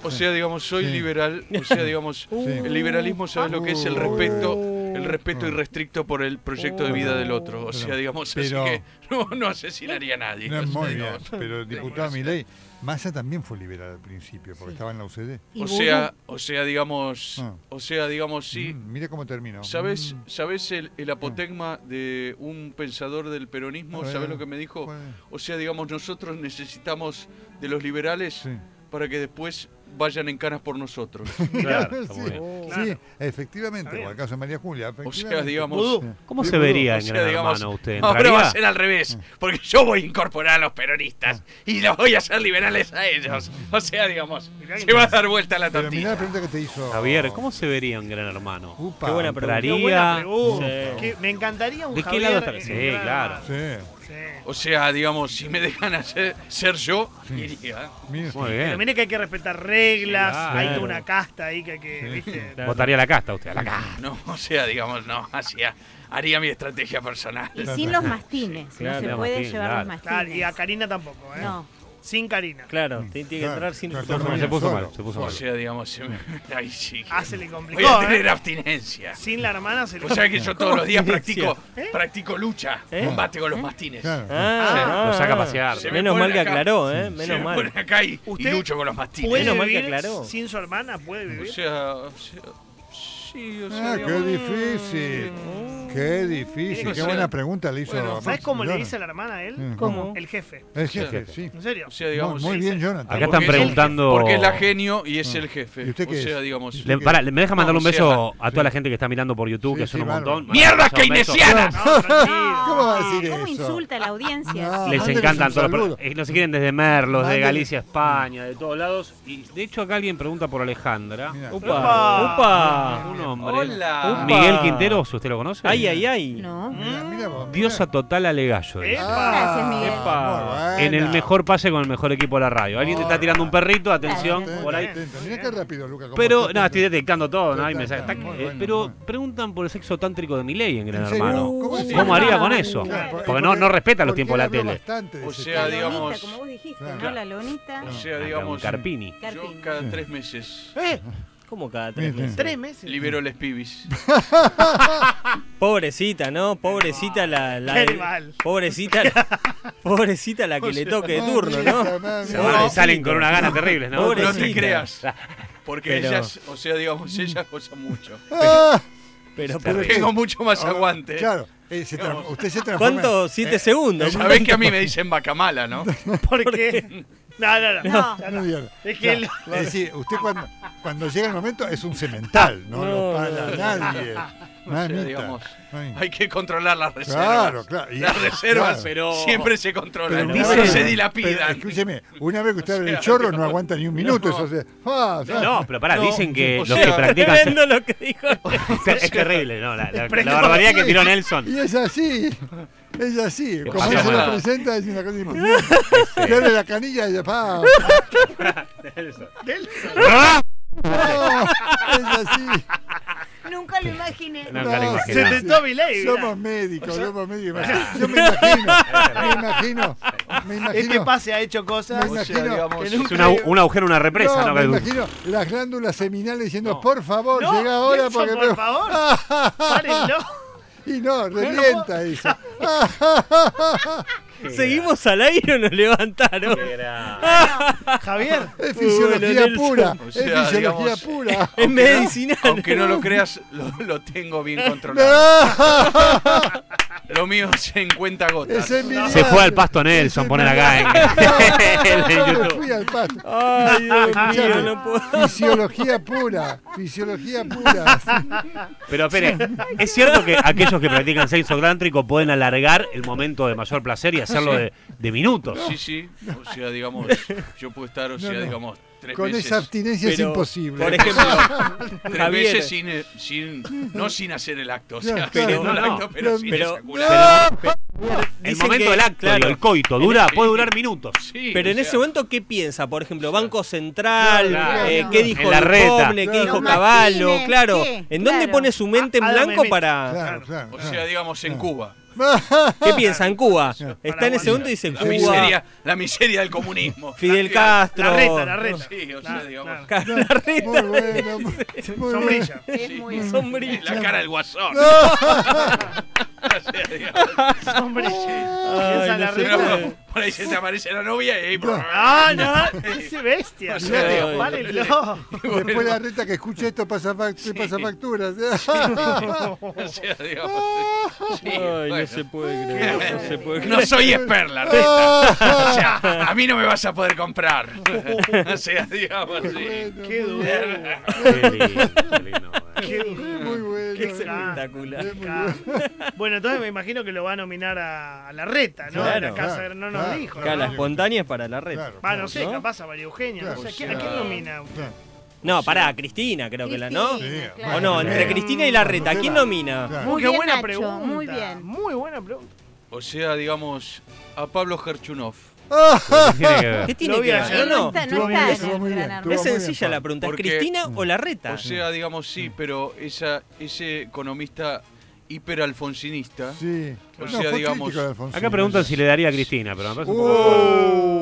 S4: O sea, digamos, soy
S3: Sí.
S4: liberal. O sea, digamos,
S3: Sí.
S4: el liberalismo sabe lo que es el respeto, el respeto
S3: Uh.
S4: irrestricto por el proyecto de vida del otro. O sea, digamos,
S3: pero-
S4: así que no, no asesinaría a nadie.
S3: No, muy bien, pero diputado. Milei, Massa también fue liberal al principio, porque estaba en la UCD.
S8: ¿Y
S4: O sea, o sea, digamos,
S3: Ah.
S4: o sea, digamos, sí.
S3: Mm, mire cómo terminó.
S4: ¿Sabes,
S3: Mm.
S4: ¿sabes el, el apotegma de un pensador del peronismo? ¿Sabes lo que me dijo? O sea, digamos, nosotros necesitamos de los liberales
S3: Sí.
S4: Para que después vayan en canas por nosotros.
S7: Claro, está
S3: sí,
S2: Claro.
S3: efectivamente, como el caso de María Julia.
S4: O sea, digamos.
S7: ¿Cómo se vería
S4: o
S7: en
S4: sea,
S7: Gran
S4: digamos,
S7: Hermano usted?
S4: ahora va a
S7: ¿Entraría?
S4: ser al revés, porque yo voy a incorporar a los peronistas y los voy a hacer liberales a ellos. O sea, digamos, se va a dar vuelta la
S3: Pero mirá la
S4: tortilla.
S3: pregunta que te hizo
S7: Javier, ¿cómo se vería en Gran Hermano?
S3: Upa.
S5: Qué buena pregunta.
S2: Qué buena pregunta.
S5: Sí.
S2: Que me encantaría un
S7: ¿De qué
S2: Javier
S7: lado está?
S2: en-
S7: Sí, claro.
S3: Sí.
S4: O sea, digamos, si me dejan hacer, ser yo, iría.
S7: Muy
S2: Pero
S7: bien.
S2: mire que hay que respetar reglas,
S7: Claro.
S2: hay toda una casta ahí que hay que,
S3: Sí,
S2: ¿viste?
S7: Votaría la casta usted, a la casta.
S4: No, o sea, digamos, no, hacía, haría mi estrategia personal.
S8: Y sin los mastines.
S7: Claro,
S8: no se puede
S7: mastines,
S8: llevar
S7: claro.
S8: los
S2: Claro, y a
S8: mastines.
S2: Karina tampoco, ¿eh?
S8: No.
S2: Sin Karina.
S5: Claro, tiene que
S3: Claro,
S5: entrar sin
S3: claro.
S7: Se puso mal, se puso
S4: O
S7: mal.
S4: sea, digamos, se me- ahí sí.
S2: Ah, se le
S4: Voy
S2: complicó,
S4: a tener
S2: ¿eh?
S4: abstinencia.
S2: Sin la hermana se le
S4: O sea que yo todos los días practico,
S2: ¿Eh?
S4: practico lucha,
S5: ¿Eh?
S4: combate con los mastines.
S3: Claro.
S5: Ah,
S7: Lo saca a
S5: ah.
S7: pasear.
S4: Se me
S5: Menos mal que
S4: acá.
S5: aclaró, ¿eh?
S4: Se
S5: Menos
S4: me
S5: mal.
S4: acá y, y
S2: ¿Usted
S4: lucho con los mastines.
S2: ¿Puede
S5: Menos mal que aclaró.
S2: sin su hermana? ¿Puede
S4: O
S2: vivir?
S4: sea, o sea, sí, o sea,
S3: Ah, qué difícil. Qué difícil.
S4: O
S3: Qué
S4: sea,
S3: buena pregunta le hizo.
S4: bueno,
S3: a
S2: ¿Sabes cómo le dice la hermana a él?
S3: Mm.
S5: ¿Cómo?
S2: El jefe.
S3: El jefe, sí.
S2: ¿En serio?
S4: o sea, digamos,
S3: muy, muy bien, Jonathan.
S7: Acá están preguntando.
S4: Porque es la genio y es
S3: Ah.
S4: el jefe.
S3: ¿Y usted
S4: o
S3: qué
S4: sea,
S3: es?
S4: digamos.
S3: ¿Y
S7: Le, pará, ¿Me deja mandarle un
S4: o sea,
S7: beso a toda la gente que está mirando por YouTube,
S3: Sí,
S7: que son
S3: sí,
S7: un
S3: bárbaro.
S7: montón?
S4: ¡Mierdas keynesianas!
S3: ¿Cómo va a decir
S8: ¿Cómo
S3: eso?
S8: insulta a la audiencia?
S7: Les encantan todos los Nos siguen desde Merlos, de Galicia, España, de todos lados. Y de hecho acá alguien pregunta por Alejandra.
S5: Upa, upa.
S7: Un hombre.
S4: Hola.
S5: Upa.
S7: Miguel Quinteros, ¿usted lo conoce?
S5: Ay, ay, ay.
S8: No.
S3: Mira, mira vos, mira.
S7: Diosa total alegallo. dice.
S8: Gracias, Miguel.
S5: Epa.
S7: En el mejor pase con el mejor equipo de la radio. Alguien te está tirando un perrito, atención, por ahí.
S3: Mira qué rápido, Luca. cómo
S7: Pero, no, estoy detectando todo, ¿no? Hay mensajes.
S3: está,
S7: eh,
S3: bueno,
S7: pero
S3: muy bueno.
S7: preguntan por el sexo tántrico de Milei en Gran
S3: ¿En serio?
S7: Hermano.
S3: ¿Cómo es
S7: ¿Cómo
S3: eso?
S7: haría con eso?
S3: Claro,
S7: Porque no, no respeta los
S3: porque
S7: tiempos de la
S3: él habló
S7: tele.
S3: bastante de
S4: O
S3: ese
S4: sea,
S3: tema.
S4: Digamos-
S8: lonita, como vos dijiste,
S3: Claro.
S8: ¿no? La lonita.
S4: O sea,
S7: Ah,
S4: digamos,
S7: Carpini.
S4: yo
S8: Carpini.
S4: cada tres meses,
S2: ¿Eh?
S5: ¿Cómo cada tres meses?
S2: Tres meses.
S4: Libero les pibis.
S5: Pobrecita, ¿no? Pobrecita la. la
S2: Qué mal.
S5: Pobrecita la, pobrecita la que le toque de turno, ¿no?
S7: Le salen con una gana terrible, ¿no?
S5: Pobre-
S4: No te
S5: Pobrecita.
S4: creas. Porque
S5: Pero-
S4: ellas, o sea, digamos, ellas gozan mucho.
S5: Pero,
S3: Pero
S4: Tengo mucho más
S3: ah,
S4: aguante.
S3: Claro, eh, se usted se transforma.
S5: ¿Cuánto? Siete
S3: eh,
S5: segundos.
S4: Sabés que a mí me dicen vaca mala, ¿no?
S2: ¿Por qué? No, no, no.
S8: No.
S3: No
S2: no. Es que lo-
S3: es decir, usted cuando, cuando llega el momento es un cemental, no, lo
S5: No,
S3: para nadie.
S4: O sea,
S3: Mamita.
S4: digamos,
S3: Ay.
S4: hay que controlar las reservas.
S3: Claro, claro. Y-
S4: Las reservas
S3: claro.
S5: Pero-
S4: siempre se controlan.
S3: Pero vez-
S4: se
S3: pero
S4: dilapidan.
S3: escúcheme, una vez que usted
S4: O
S3: abre el chorro no aguanta ni un minuto. Eso se, ah.
S7: No, pero pará,
S4: No,
S7: dicen que
S4: o
S7: los
S4: sea,
S7: que practican.
S5: Tremendo lo que dijo.
S7: Es, es terrible, ¿no? La, la- la
S2: Pero-
S7: barbaridad que tiró Nelson.
S3: Y es así, es así. Como él se lo presenta, es una cosa impresionante. Se abre la canilla y ya, pa.
S7: ¡Ah!
S3: No, es así.
S8: Nunca lo imaginé.
S7: No,
S3: No,
S2: Se tentó mi ley.
S3: Somos médicos, somos médicos. Yo me imagino, me imagino, me
S2: Este
S3: imagino.
S2: pase ha hecho cosas.
S3: Me imagino
S4: digamos,
S2: que
S7: Es una- un agujero, una represa,
S3: No,
S7: ¿no?
S3: me imagino las glándulas seminales diciendo,
S4: No.
S3: por favor,
S2: No,
S3: llega ahora
S2: Nelson,
S3: porque
S2: por favor. Párenlo.
S3: Y no, revienta eso.
S5: ¿Seguimos al aire o nos levantaron?
S2: Javier.
S3: Es fisiología pura,
S4: O
S3: es
S4: sea,
S3: fisiología
S4: digamos,
S3: pura.
S5: Es medicinal.
S4: Aunque no lo creas, lo, lo tengo bien controlado. Lo mío se en cuenta gotas.
S3: es.
S7: Se fue al pasto Nelson,
S3: Es
S7: poner acá en, en YouTube.
S3: fui al pasto.
S5: Ay, Dios mío,
S3: Escuchame,
S5: no puedo.
S3: Fisiología pura, fisiología pura.
S7: Pero espere, ¿es cierto que aquellos que practican sexo glántrico pueden alargar el momento de mayor placer y hacerlo de, de minutos?
S4: Sí, sí. O sea, digamos, yo puedo estar, o sea,
S3: no.
S4: digamos, tres
S3: Con
S4: meses.
S3: esa abstinencia es
S5: Pero,
S3: imposible.
S5: Por ejemplo,
S4: Tres
S5: Javier.
S4: meses sin, sin, no sin hacer el acto, o sea,
S3: claro.
S4: el acto, pero sin
S5: pero-
S4: eyacular.
S7: El
S5: Dicen
S7: momento
S5: que-
S7: del acto,
S5: claro.
S7: el coito, dura, puede durar minutos.
S4: Sí,
S5: Pero en
S4: sea,
S5: ese momento, ¿qué piensa? Por ejemplo, Banco Central,
S3: Claro,
S5: eh,
S3: claro.
S5: ¿qué dijo
S7: En la reta.
S5: Duchovne, ¿qué
S3: Claro.
S5: dijo Caballo? Claro. ¿En dónde pone su mente en
S2: Adam
S5: blanco para...?
S3: Claro, claro.
S4: O sea, digamos, en Cuba.
S5: ¿Qué piensa en Cuba? Está en ese momento y dice
S4: La
S5: Cuba,
S4: miseria, la miseria del comunismo.
S5: Fidel Castro...
S2: La reta, la reta.
S4: Sí, o sea,
S2: Claro,
S4: digamos,
S2: claro.
S5: La reta.
S3: Muy bueno, muy, muy
S2: Sombrilla.
S8: Es
S4: Sí.
S8: muy
S5: Sombrilla.
S4: la cara del guasón. O sea,
S2: Sombrilla.
S5: Ay,
S2: la
S5: no se
S2: reta.
S4: Por ahí se te aparece la novia y ahí...
S2: Ah, no. Ese bestia.
S4: O sea.
S3: Después la reta que escuche esto pasa, pasa facturas.
S4: O sea, digamos, sí,
S5: Ay,
S4: bueno.
S5: no se puede creer, no se puede
S4: No
S5: creer.
S4: soy esperla, reta. O sea, a mí no me vas a poder comprar. O sea, digamos.
S2: Qué duro.
S7: Qué lindo, qué lindo.
S2: Qué duro.
S3: Muy bueno.
S5: Qué espectacular.
S2: Bueno, entonces me imagino que lo va a nominar a, a la reta, ¿no?
S5: Claro,
S2: la casa,
S3: claro,
S2: no nos
S3: claro,
S2: dijo.
S5: Acá
S2: ¿no?
S5: la espontánea es para la
S3: claro.
S2: no sé,
S5: ¿No?
S2: capaz a María Eugenia. No
S3: Claro.
S2: sé, ¿a quién- ¿a quién nomina?
S3: Claro.
S5: No, pará, Cristina creo que la, ¿no?
S8: Cristina,
S3: Sí,
S8: claro.
S5: ¿O no? Entre. Cristina y la reta, ¿quién nomina?
S3: Claro.
S8: Muy
S2: Qué
S8: bien,
S2: buena
S8: Nacho,
S2: pregunta.
S8: muy bien.
S2: Muy buena pregunta.
S4: O sea, digamos, a Pablo Gerchunov.
S7: ¿Qué tiene que ver?
S5: ¿Qué tiene
S2: Lo
S5: que
S2: vi
S5: ver?
S2: ayer.
S5: No,
S8: No
S5: no.
S8: está, no
S3: bien, muy bien,
S5: Es
S3: muy
S5: sencilla
S3: bien,
S5: la pregunta. ¿Es
S4: Porque-
S5: Cristina o la reta?
S4: O sea, digamos, sí, pero esa, ese economista hiperalfonsinista.
S3: Sí.
S4: O
S3: No,
S4: sea,
S3: fue
S4: digamos.
S7: Acá preguntan si le daría a Cristina, pero me parece un poco...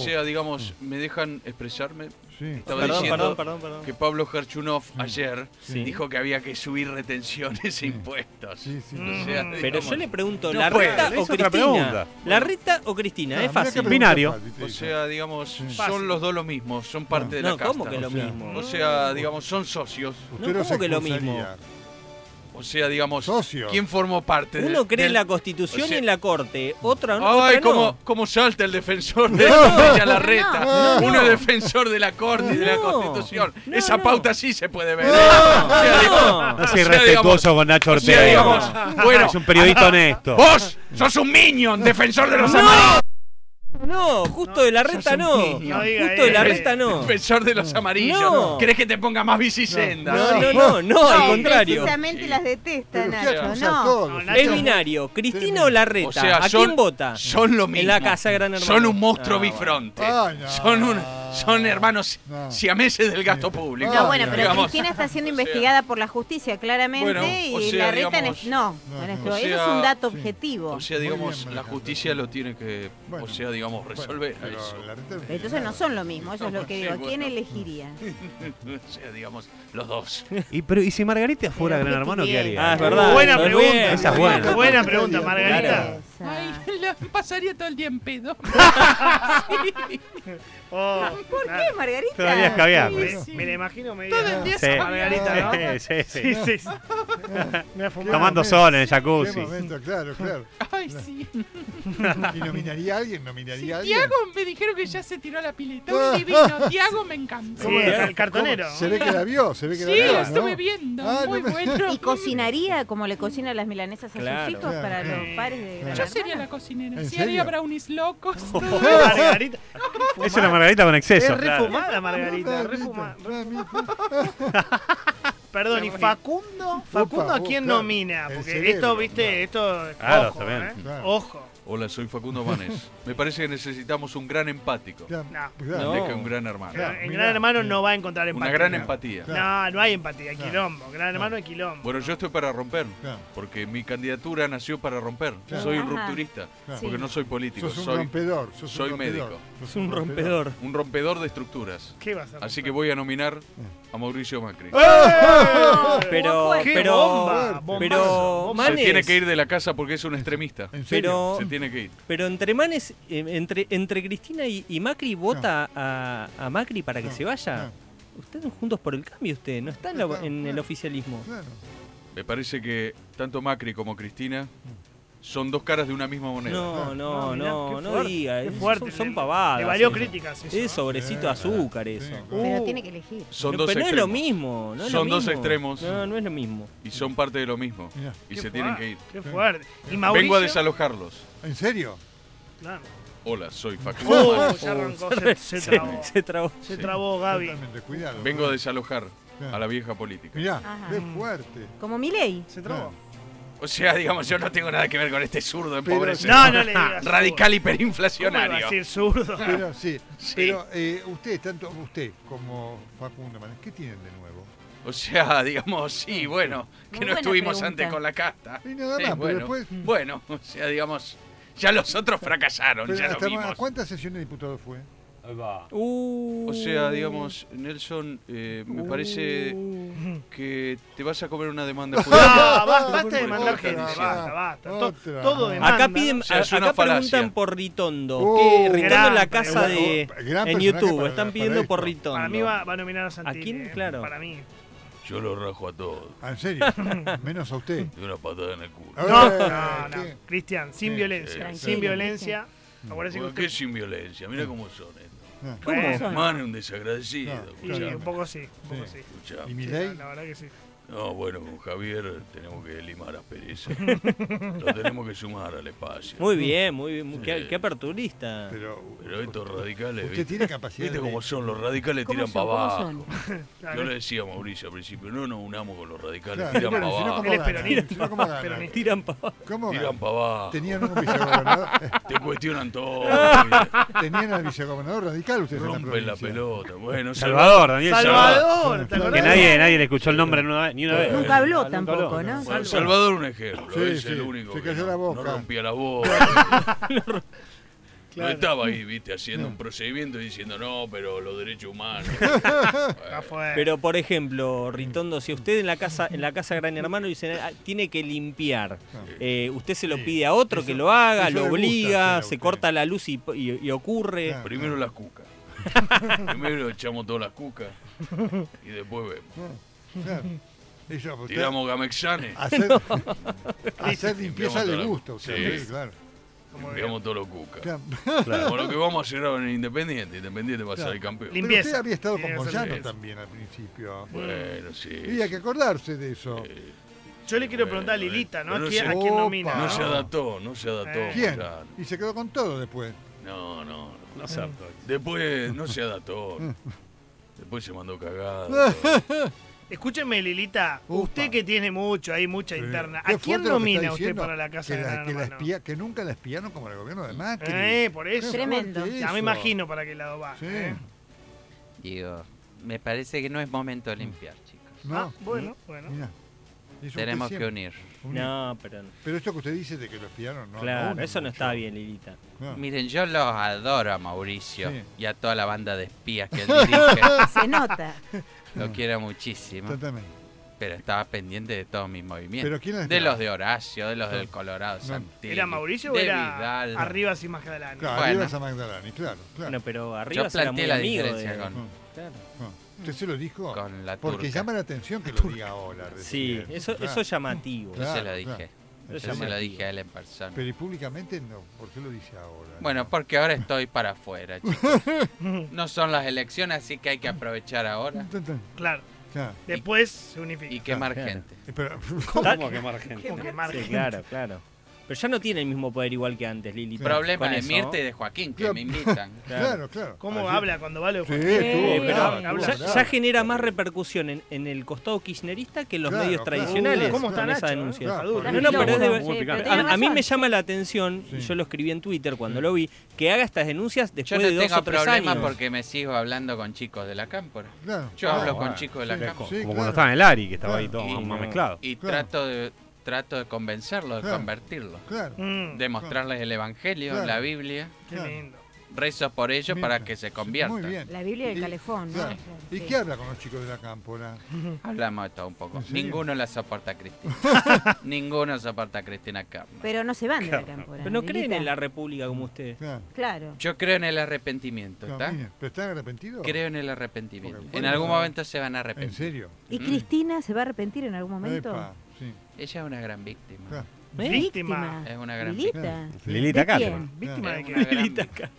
S4: O sea, digamos, ¿me dejan expresarme?
S3: Sí.
S4: Estaba
S5: Perdón,
S4: diciendo
S5: perdón, perdón, perdón.
S4: que Pablo Gerchunov ayer
S5: Sí.
S4: dijo que había que subir retenciones e impuestos.
S3: Sí, sí.
S4: O sea,
S2: Mm.
S5: Pero yo le pregunto,
S4: No
S5: ¿la
S4: puede,
S5: reta o Cristina?
S7: pregunta.
S5: ¿La reta o Cristina?
S3: Ah,
S5: Es fácil.
S7: Binario.
S4: O sea, digamos, son los dos lo mismo, son parte de la
S5: No,
S4: casta.
S5: ¿cómo que lo
S3: o sea,
S5: mismo?
S4: O sea, digamos, son socios.
S5: No, ¿cómo que lo mismo?
S4: O sea, digamos. ¿quién formó parte de
S5: Uno cree en la Constitución
S4: o sea-
S5: y en la Corte, otra,
S4: Ay,
S5: otra
S4: cómo,
S5: no.
S4: cómo salta el defensor de
S3: No,
S4: la reta.
S3: no,
S4: Uno
S5: no.
S4: es defensor de la Corte y de la
S5: No,
S4: Constitución.
S5: no,
S4: Esa
S5: no.
S4: pauta sí se puede ver.
S3: No,
S4: O sea, digamos,
S5: no.
S7: No
S4: o
S7: soy
S4: sea,
S7: respetuoso con Nacho
S4: o sea,
S7: Ortega.
S4: digamos, bueno,
S7: es un periodista honesto.
S4: Vos sos un minion, defensor de los
S5: No.
S4: amarillos.
S5: No, justo de la
S4: un
S5: no.
S4: niño.
S2: No diga
S5: Justo de la reta no.
S4: Defensor de los amarillos.
S5: No.
S4: ¿Querés que te ponga más bicisenda?
S5: No, no, no, no, al contrario.
S8: Precisamente las detesta, Nacho. No.
S5: Es binario, Cristina o la reta.
S4: O sea,
S5: ¿A
S4: son-
S5: quién vota?
S4: Son lo mismo.
S5: En la casa de Gran Hermano.
S4: Son un monstruo
S5: Ah, bueno.
S4: bifronte. Son un,
S6: Son hermanos
S3: No.
S6: siameses del gasto público.
S8: No, bueno, pero
S6: Digamos,
S8: Cristina está siendo
S6: o sea,
S8: investigada por la justicia, claramente,
S6: Bueno,
S8: y
S6: o sea,
S8: la reta...
S6: digamos-
S8: no,
S3: No,
S8: eso es un dato
S3: sí.
S8: objetivo.
S6: O sea, digamos,
S3: bien
S6: la justicia lo tiene que,
S3: Bueno.
S6: o sea, digamos, resolver eso.
S8: Pero entonces no son lo mismo, eso es lo que
S6: Sí,
S8: digo. ¿A quién elegiría?
S6: O sea, digamos, los dos.
S7: Y, pero, ¿y si Margarita fuera
S8: Pero
S7: Gran
S8: qué
S7: Hermano, qué haría?
S5: Ah, es verdad.
S2: Buena pregunta.
S7: Esa es buena.
S2: Buena pregunta, Margarita.
S8: Esa.
S6: pasaría todo el día en pedo.
S2: Oh,
S8: ¿Por
S2: claro.
S8: qué, Margarita?
S7: Te darías caviar.
S2: Me, me la imagino medio.
S7: Sí.
S2: Margarita, ¿no?
S7: Sí, sí.
S2: Sí, sí. sí. Me ha fumado.
S7: Tomando sol en el
S3: Qué
S7: jacuzzi.
S3: momento, claro, claro.
S9: Ay, sí.
S3: ¿Y nominaría a alguien? ¿Nominaría a alguien?
S9: Tiago me dijeron que ya se tiró a la pileta. Un divino. Tiago me encanta.
S2: Sí,
S3: ¿Cómo la-
S2: el cartonero.
S3: cómo? Se ve que la vio, se ve que
S9: Sí,
S3: la vio.
S9: lo
S3: ¿no?
S9: estuve viendo.
S3: Ah,
S9: Muy
S3: no me-
S9: bueno.
S8: ¿Y cocinaría como le cocina las milanesas a
S5: Claro.
S8: sus hijos
S3: Claro.
S8: para
S2: Sí.
S8: los pares de Gran
S9: Yo sería la cocinera.
S3: ¿En
S9: Sí, haría brownies locos.
S2: Margarita.
S7: Es una Margarita con exceso.
S2: Es
S7: claro.
S2: refumada, Margarita. Refumada. Perdón, ¿y Facundo? ¿Facundo a quién
S3: claro,
S2: nomina? Porque esto, viste,
S3: claro.
S2: esto.
S7: Claro,
S2: ojo,
S7: también.
S2: ¿eh?
S3: Claro.
S2: Ojo.
S4: Hola, soy Facundo Manes. Me parece que necesitamos un gran empático.
S3: Claro,
S2: No.
S5: No.
S4: Que un gran hermano.
S3: Claro,
S2: en Gran Hermano no va a encontrar empatía.
S4: Una gran empatía.
S2: No, no hay empatía, hay
S3: Claro.
S2: quilombo. Gran Hermano hay quilombo.
S4: Bueno, yo estoy para romper.
S3: Claro.
S4: Porque mi candidatura nació para romper.
S3: Claro.
S4: Soy un rupturista.
S3: Claro.
S4: Porque
S8: Sí.
S4: no soy político.
S3: Sos un
S4: soy
S3: rompedor. Sos
S4: soy
S3: un
S4: médico.
S3: sos
S5: Es un rompedor.
S4: un rompedor de estructuras.
S2: ¿Qué vas a
S4: Así que voy a nominar a Mauricio Macri.
S5: Pero,
S8: ¿Cómo fue?
S2: ¡Qué
S5: pero,
S2: bomba! bombazo,
S5: pero,
S2: bombazo.
S4: Se tiene que ir de la casa porque es un extremista.
S3: ¿En serio?
S5: pero,
S4: tiene que ir.
S5: pero entre Manes, eh, entre, entre Cristina y, y Macri, ¿vota a, a Macri para que
S3: No,
S5: se vaya?
S3: no.
S5: Ustedes juntos por el cambio, usted, no está en, la-
S3: Claro,
S5: en el oficialismo.
S3: Claro.
S4: Me parece que tanto Macri como Cristina son dos caras de una misma moneda.
S5: No, no,
S2: No, mirá,
S5: no,
S2: qué
S5: no
S2: fuerte,
S5: diga, es-
S2: fuerte.
S5: son, son pavadas.
S2: Le valió críticas eso.
S5: Es sobrecito
S3: Sí,
S5: azúcar eso.
S8: Pero
S2: Uh.
S8: tiene que elegir.
S4: Son
S5: No,
S4: dos
S5: pero no es lo mismo. No es
S4: Son
S5: lo
S4: dos
S5: mismo.
S4: extremos.
S5: No, no es lo mismo.
S4: Y son parte de lo mismo.
S3: Mirá.
S4: Y
S2: Qué
S4: se tienen que ir.
S2: Qué fuerte. Y Mauricio.
S4: Vengo a desalojarlos.
S3: ¿En serio?
S2: Claro.
S4: Hola, soy Facundo
S2: Oh, ya arrancó, se, se
S5: Se,
S2: trabó.
S5: se trabó.
S2: Se trabó Gaby.
S3: Cuidado.
S4: Vengo a desalojar a la vieja política.
S3: Mirá, qué fuerte.
S8: Como Milei.
S2: Se trabó.
S4: O sea, digamos, yo no tengo nada que ver con este zurdo empobrecedor.
S2: No, no le digas.
S4: Radical
S2: ¿Cómo iba a
S4: hiperinflacionario.
S2: decir zurdo?
S3: Pero sí,
S4: Sí.
S3: pero eh, usted, tanto usted como Facundo ¿qué tienen de nuevo?
S4: O sea, digamos, sí, bueno, que no estuvimos
S8: pregunta.
S4: antes con la casta.
S3: Y nada
S4: Sí,
S3: más, pero
S4: bueno,
S3: después-
S4: bueno, o sea, digamos, ya los otros fracasaron,
S3: Pero
S4: ya lo vimos.
S3: ¿A cuántas sesiones de diputados fue?
S5: Uh.
S4: O sea, digamos, Nelson, eh, me parece que te vas a comer una demanda judicial.
S2: Ah, basta, basta de mandar
S4: Otra,
S2: gente. Basta, basta.
S3: Otra.
S2: Todo demanda.
S5: Acá piden,
S4: O sea, es
S5: a-
S4: una
S5: acá preguntan por Ritondo.
S3: Uh,
S5: que Ritondo
S2: gran
S5: en la casa de
S3: gran
S5: en YouTube
S3: para-
S5: están pidiendo por Ritondo.
S2: Para mí va, va a nominar a Santini.
S5: quién?
S2: eh,
S5: Claro.
S2: Para mí.
S4: Yo lo rajo a todos,
S3: Ah, ¿En serio? Menos a usted.
S4: de una patada en el culo.
S2: No,
S3: Eh,
S2: no, no. Cristian, sin
S3: Sí,
S2: violencia.
S8: sí.
S2: Sin violencia. Que
S4: ¿Por qué sin violencia? Mira cómo son estos.
S2: Bueno,
S8: son?
S4: Man es un desagradecido.
S2: Un poco sí. Un poco sí.
S4: escuchame.
S3: ¿Y
S2: Sí,
S3: Milei?
S2: La verdad que sí.
S4: No, bueno, con Javier tenemos que limar aspereza. Lo tenemos que sumar al espacio.
S5: Muy bien, muy bien. muy- qué, qué aperturista.
S3: Pero,
S4: Pero estos radicales,
S3: usted
S4: ¿viste?
S3: tiene capacidad
S4: ¿Viste
S3: de-
S4: cómo son? Los radicales
S8: ¿Cómo
S4: tiran
S8: son?
S4: para
S8: ¿Cómo
S4: abajo.
S8: son?
S2: Claro,
S4: Yo le decía a Mauricio al principio, no nos unamos con los radicales,
S3: Claro,
S4: tiran
S3: pero
S4: para abajo.
S3: no.
S2: Peronista.
S5: Tiran pa' abajo.
S3: ¿Cómo
S4: Tiran para abajo.
S3: Tenían un vicegobernador,
S4: Te cuestionan todo.
S3: tenían al vicegobernador radical ustedes en la
S4: Rompen la
S3: provincia.
S4: pelota. Bueno,
S7: Salvador, Daniel Salvador.
S2: Salvador, ¿te
S7: Que nadie, nadie le escuchó el nombre ni una, ni una vez.
S8: Nunca habló tampoco,
S7: habló,
S8: ¿no?
S4: Bueno, Salvador un ejemplo,
S3: Sí,
S4: es
S3: sí,
S4: el único
S3: se
S4: que
S3: cayó
S4: no,
S3: la
S4: no
S3: boca.
S4: rompía la boca. No
S2: Claro.
S4: estaba ahí, viste, haciendo un procedimiento y diciendo no, pero los derechos humanos.
S5: Pero por ejemplo, Ritondo, si usted en la casa, en la casa Gran Hermano dice "Ah, tiene que limpiar, eh, usted se lo
S3: Sí.
S5: pide a otro
S3: Eso-
S5: que lo haga, lo
S3: gusta
S5: obliga, se corta la luz y, y- y ocurre.
S3: Claro.
S4: Primero las cucas. Primero echamos todas las cucas y después vemos.
S3: Claro. Eso, usted-
S4: Tiramos gamexane,
S3: Hacer, hacer limpieza le
S4: toda la- Sí.
S3: sí, claro.
S4: limpiamos todos los cucas.
S3: Claro.
S4: Como lo que vamos a hacer ahora en Independiente. Independiente va a
S3: Claro.
S4: ser el campeón.
S3: Pero usted había estado con Moyano también al principio.
S4: Bueno, sí.
S3: Y hay que acordarse de eso.
S4: Eh,
S2: Yo le quiero
S4: Bueno,
S2: preguntar a Lilita, ¿no? ¿A
S4: no
S2: quién, a nomina?
S4: no
S2: ¿no?
S4: se adaptó, no se adaptó.
S2: Eh.
S3: ¿Quién?
S4: Moyano.
S3: Y se quedó con todo después.
S4: No, no.
S7: No se adaptó.
S4: Después no se adaptó. Después se mandó cagada.
S2: Escúcheme, Lilita,
S3: Upa.
S2: usted que tiene mucho, hay mucha
S3: Sí.
S2: interna. ¿A quién nomina usted
S3: diciendo,
S2: para la casa
S3: que
S2: de
S3: la, que, la
S2: Hermano?
S3: espía- que nunca la espiaron como el gobierno de Macri.
S2: Eh, por eso.
S8: Tremendo.
S2: Ya me imagino para qué lado va.
S3: Sí.
S2: ¿eh?
S6: Digo, me parece que no es momento de limpiar, chicos.
S3: No.
S2: Ah, bueno, bueno.
S3: Mira. Y
S6: Tenemos que unir.
S3: unir.
S5: No, pero.
S3: Pero esto que usted dice de que lo espiaron, no.
S5: claro,
S3: no,
S5: eso no está
S3: yo-
S5: bien, Lilita.
S3: no.
S6: Miren, yo los adoro a Mauricio
S3: Sí.
S6: y a toda la banda de espías que él dirige.
S8: Se nota.
S6: Lo quiero muchísimo.
S3: Totalmente.
S6: Pero estaba pendiente de todos mis movimientos.
S3: ¿Pero quién la
S6: de los de Horacio, de los
S3: No.
S6: del Colorado
S3: No.
S6: Santilli.
S2: ¿Era Mauricio o
S6: de
S2: era
S6: Vidal.
S2: arriba sin Magdalena?
S3: Claro,
S6: Bueno.
S3: arriba esa Magdalani, claro, claro.
S5: Bueno, pero arriba
S6: Yo planteé
S5: muy
S6: la
S5: amigo
S6: diferencia
S5: de-
S6: con,
S3: No,
S5: Claro.
S3: ¿Usted se lo dijo?
S6: con la
S3: Porque
S6: turca.
S3: llama la atención que lo diga ahora.
S5: Sí, eso,
S3: Claro.
S5: eso es llamativo.
S6: Yo se lo dije.
S3: claro.
S6: Yo
S5: Eso
S6: se lo dije a él en persona.
S3: Pero y públicamente no. ¿Por qué lo dice ahora?
S6: Bueno, porque ahora estoy para afuera, chicos. No son las elecciones, así que hay que aprovechar ahora
S2: Claro.
S3: claro.
S2: Después se unifica.
S6: y quemar
S5: Claro.
S6: gente.
S3: Pero-
S7: ¿Cómo quemar gente?
S2: Como quemar
S5: Sí,
S2: gente.
S5: claro, claro. Pero ya no tiene el mismo poder igual que antes, Lilita.
S6: Problema
S5: Con
S6: de
S5: eso.
S6: Mirta y de Joaquín, que
S3: Claro.
S6: me invitan.
S3: claro, claro.
S2: ¿Cómo habla cuando va lo de
S3: Sí,
S2: Joaquín?
S3: estuvo
S5: Eh,
S3: bravo,
S2: pero
S5: ya, ya genera más repercusión en, en el costado kirchnerista que en los
S3: Claro,
S5: medios
S3: claro.
S5: tradicionales
S2: ¿Cómo está
S5: con esa denuncia.
S3: Claro,
S5: No, no, pero es de-
S8: Sí,
S5: A, a mí me llama la atención, y
S3: Sí.
S5: yo lo escribí en Twitter cuando lo vi, que haga estas denuncias
S6: Yo
S5: después
S6: no
S5: de dos o tres
S6: problema
S5: años.
S6: porque me sigo hablando con chicos de la cámpora.
S3: Claro.
S6: Yo
S3: Ah,
S6: hablo
S7: bueno.
S6: con chicos de la
S3: Sí,
S6: cámpora.
S3: sí,
S7: Como
S3: claro.
S7: cuando estaba en el Ari, que estaba ahí todo más, mezclado.
S6: Y
S3: Claro.
S6: trato de trato de convencerlos, de
S3: Claro.
S6: convertirlos.
S3: Claro.
S2: Mm,
S6: Demostrarles el Evangelio,
S3: Claro.
S6: la Biblia.
S2: qué lindo.
S6: Rezo por ellos
S3: Mira.
S6: para que se conviertan.
S3: Muy bien.
S8: La Biblia del calefón.
S3: ¿Y
S8: Sí.
S3: qué habla con los chicos de la cámpora?
S6: Hablamos de todo un poco.
S3: ¿En?
S6: Ninguno la soporta a Cristina. Ninguno soporta a Cristina Carmen.
S8: Pero no se van de la cámpora.
S5: Pero no creen
S8: Lilita.
S5: en la república como usted.
S3: Claro.
S8: Claro.
S6: Yo creo en el arrepentimiento,
S3: claro,
S6: ¿está?
S3: ¿Pero están arrepentidos?
S6: Creo en el arrepentimiento. En algún momento se van a
S3: ¿En
S6: arrepentir.
S3: serio?
S8: ¿Y
S6: Mm.
S8: Cristina se va a arrepentir en algún momento?
S3: Epa, sí.
S6: Ella es una gran víctima.
S3: Claro.
S5: ¿Eh?
S2: Víctima.
S6: Es una gran
S8: Lilita.
S7: Lilita
S8: ¿De
S7: Castro.
S2: ¿Víctima de qué?
S6: una gran
S5: Lilita
S6: víctima.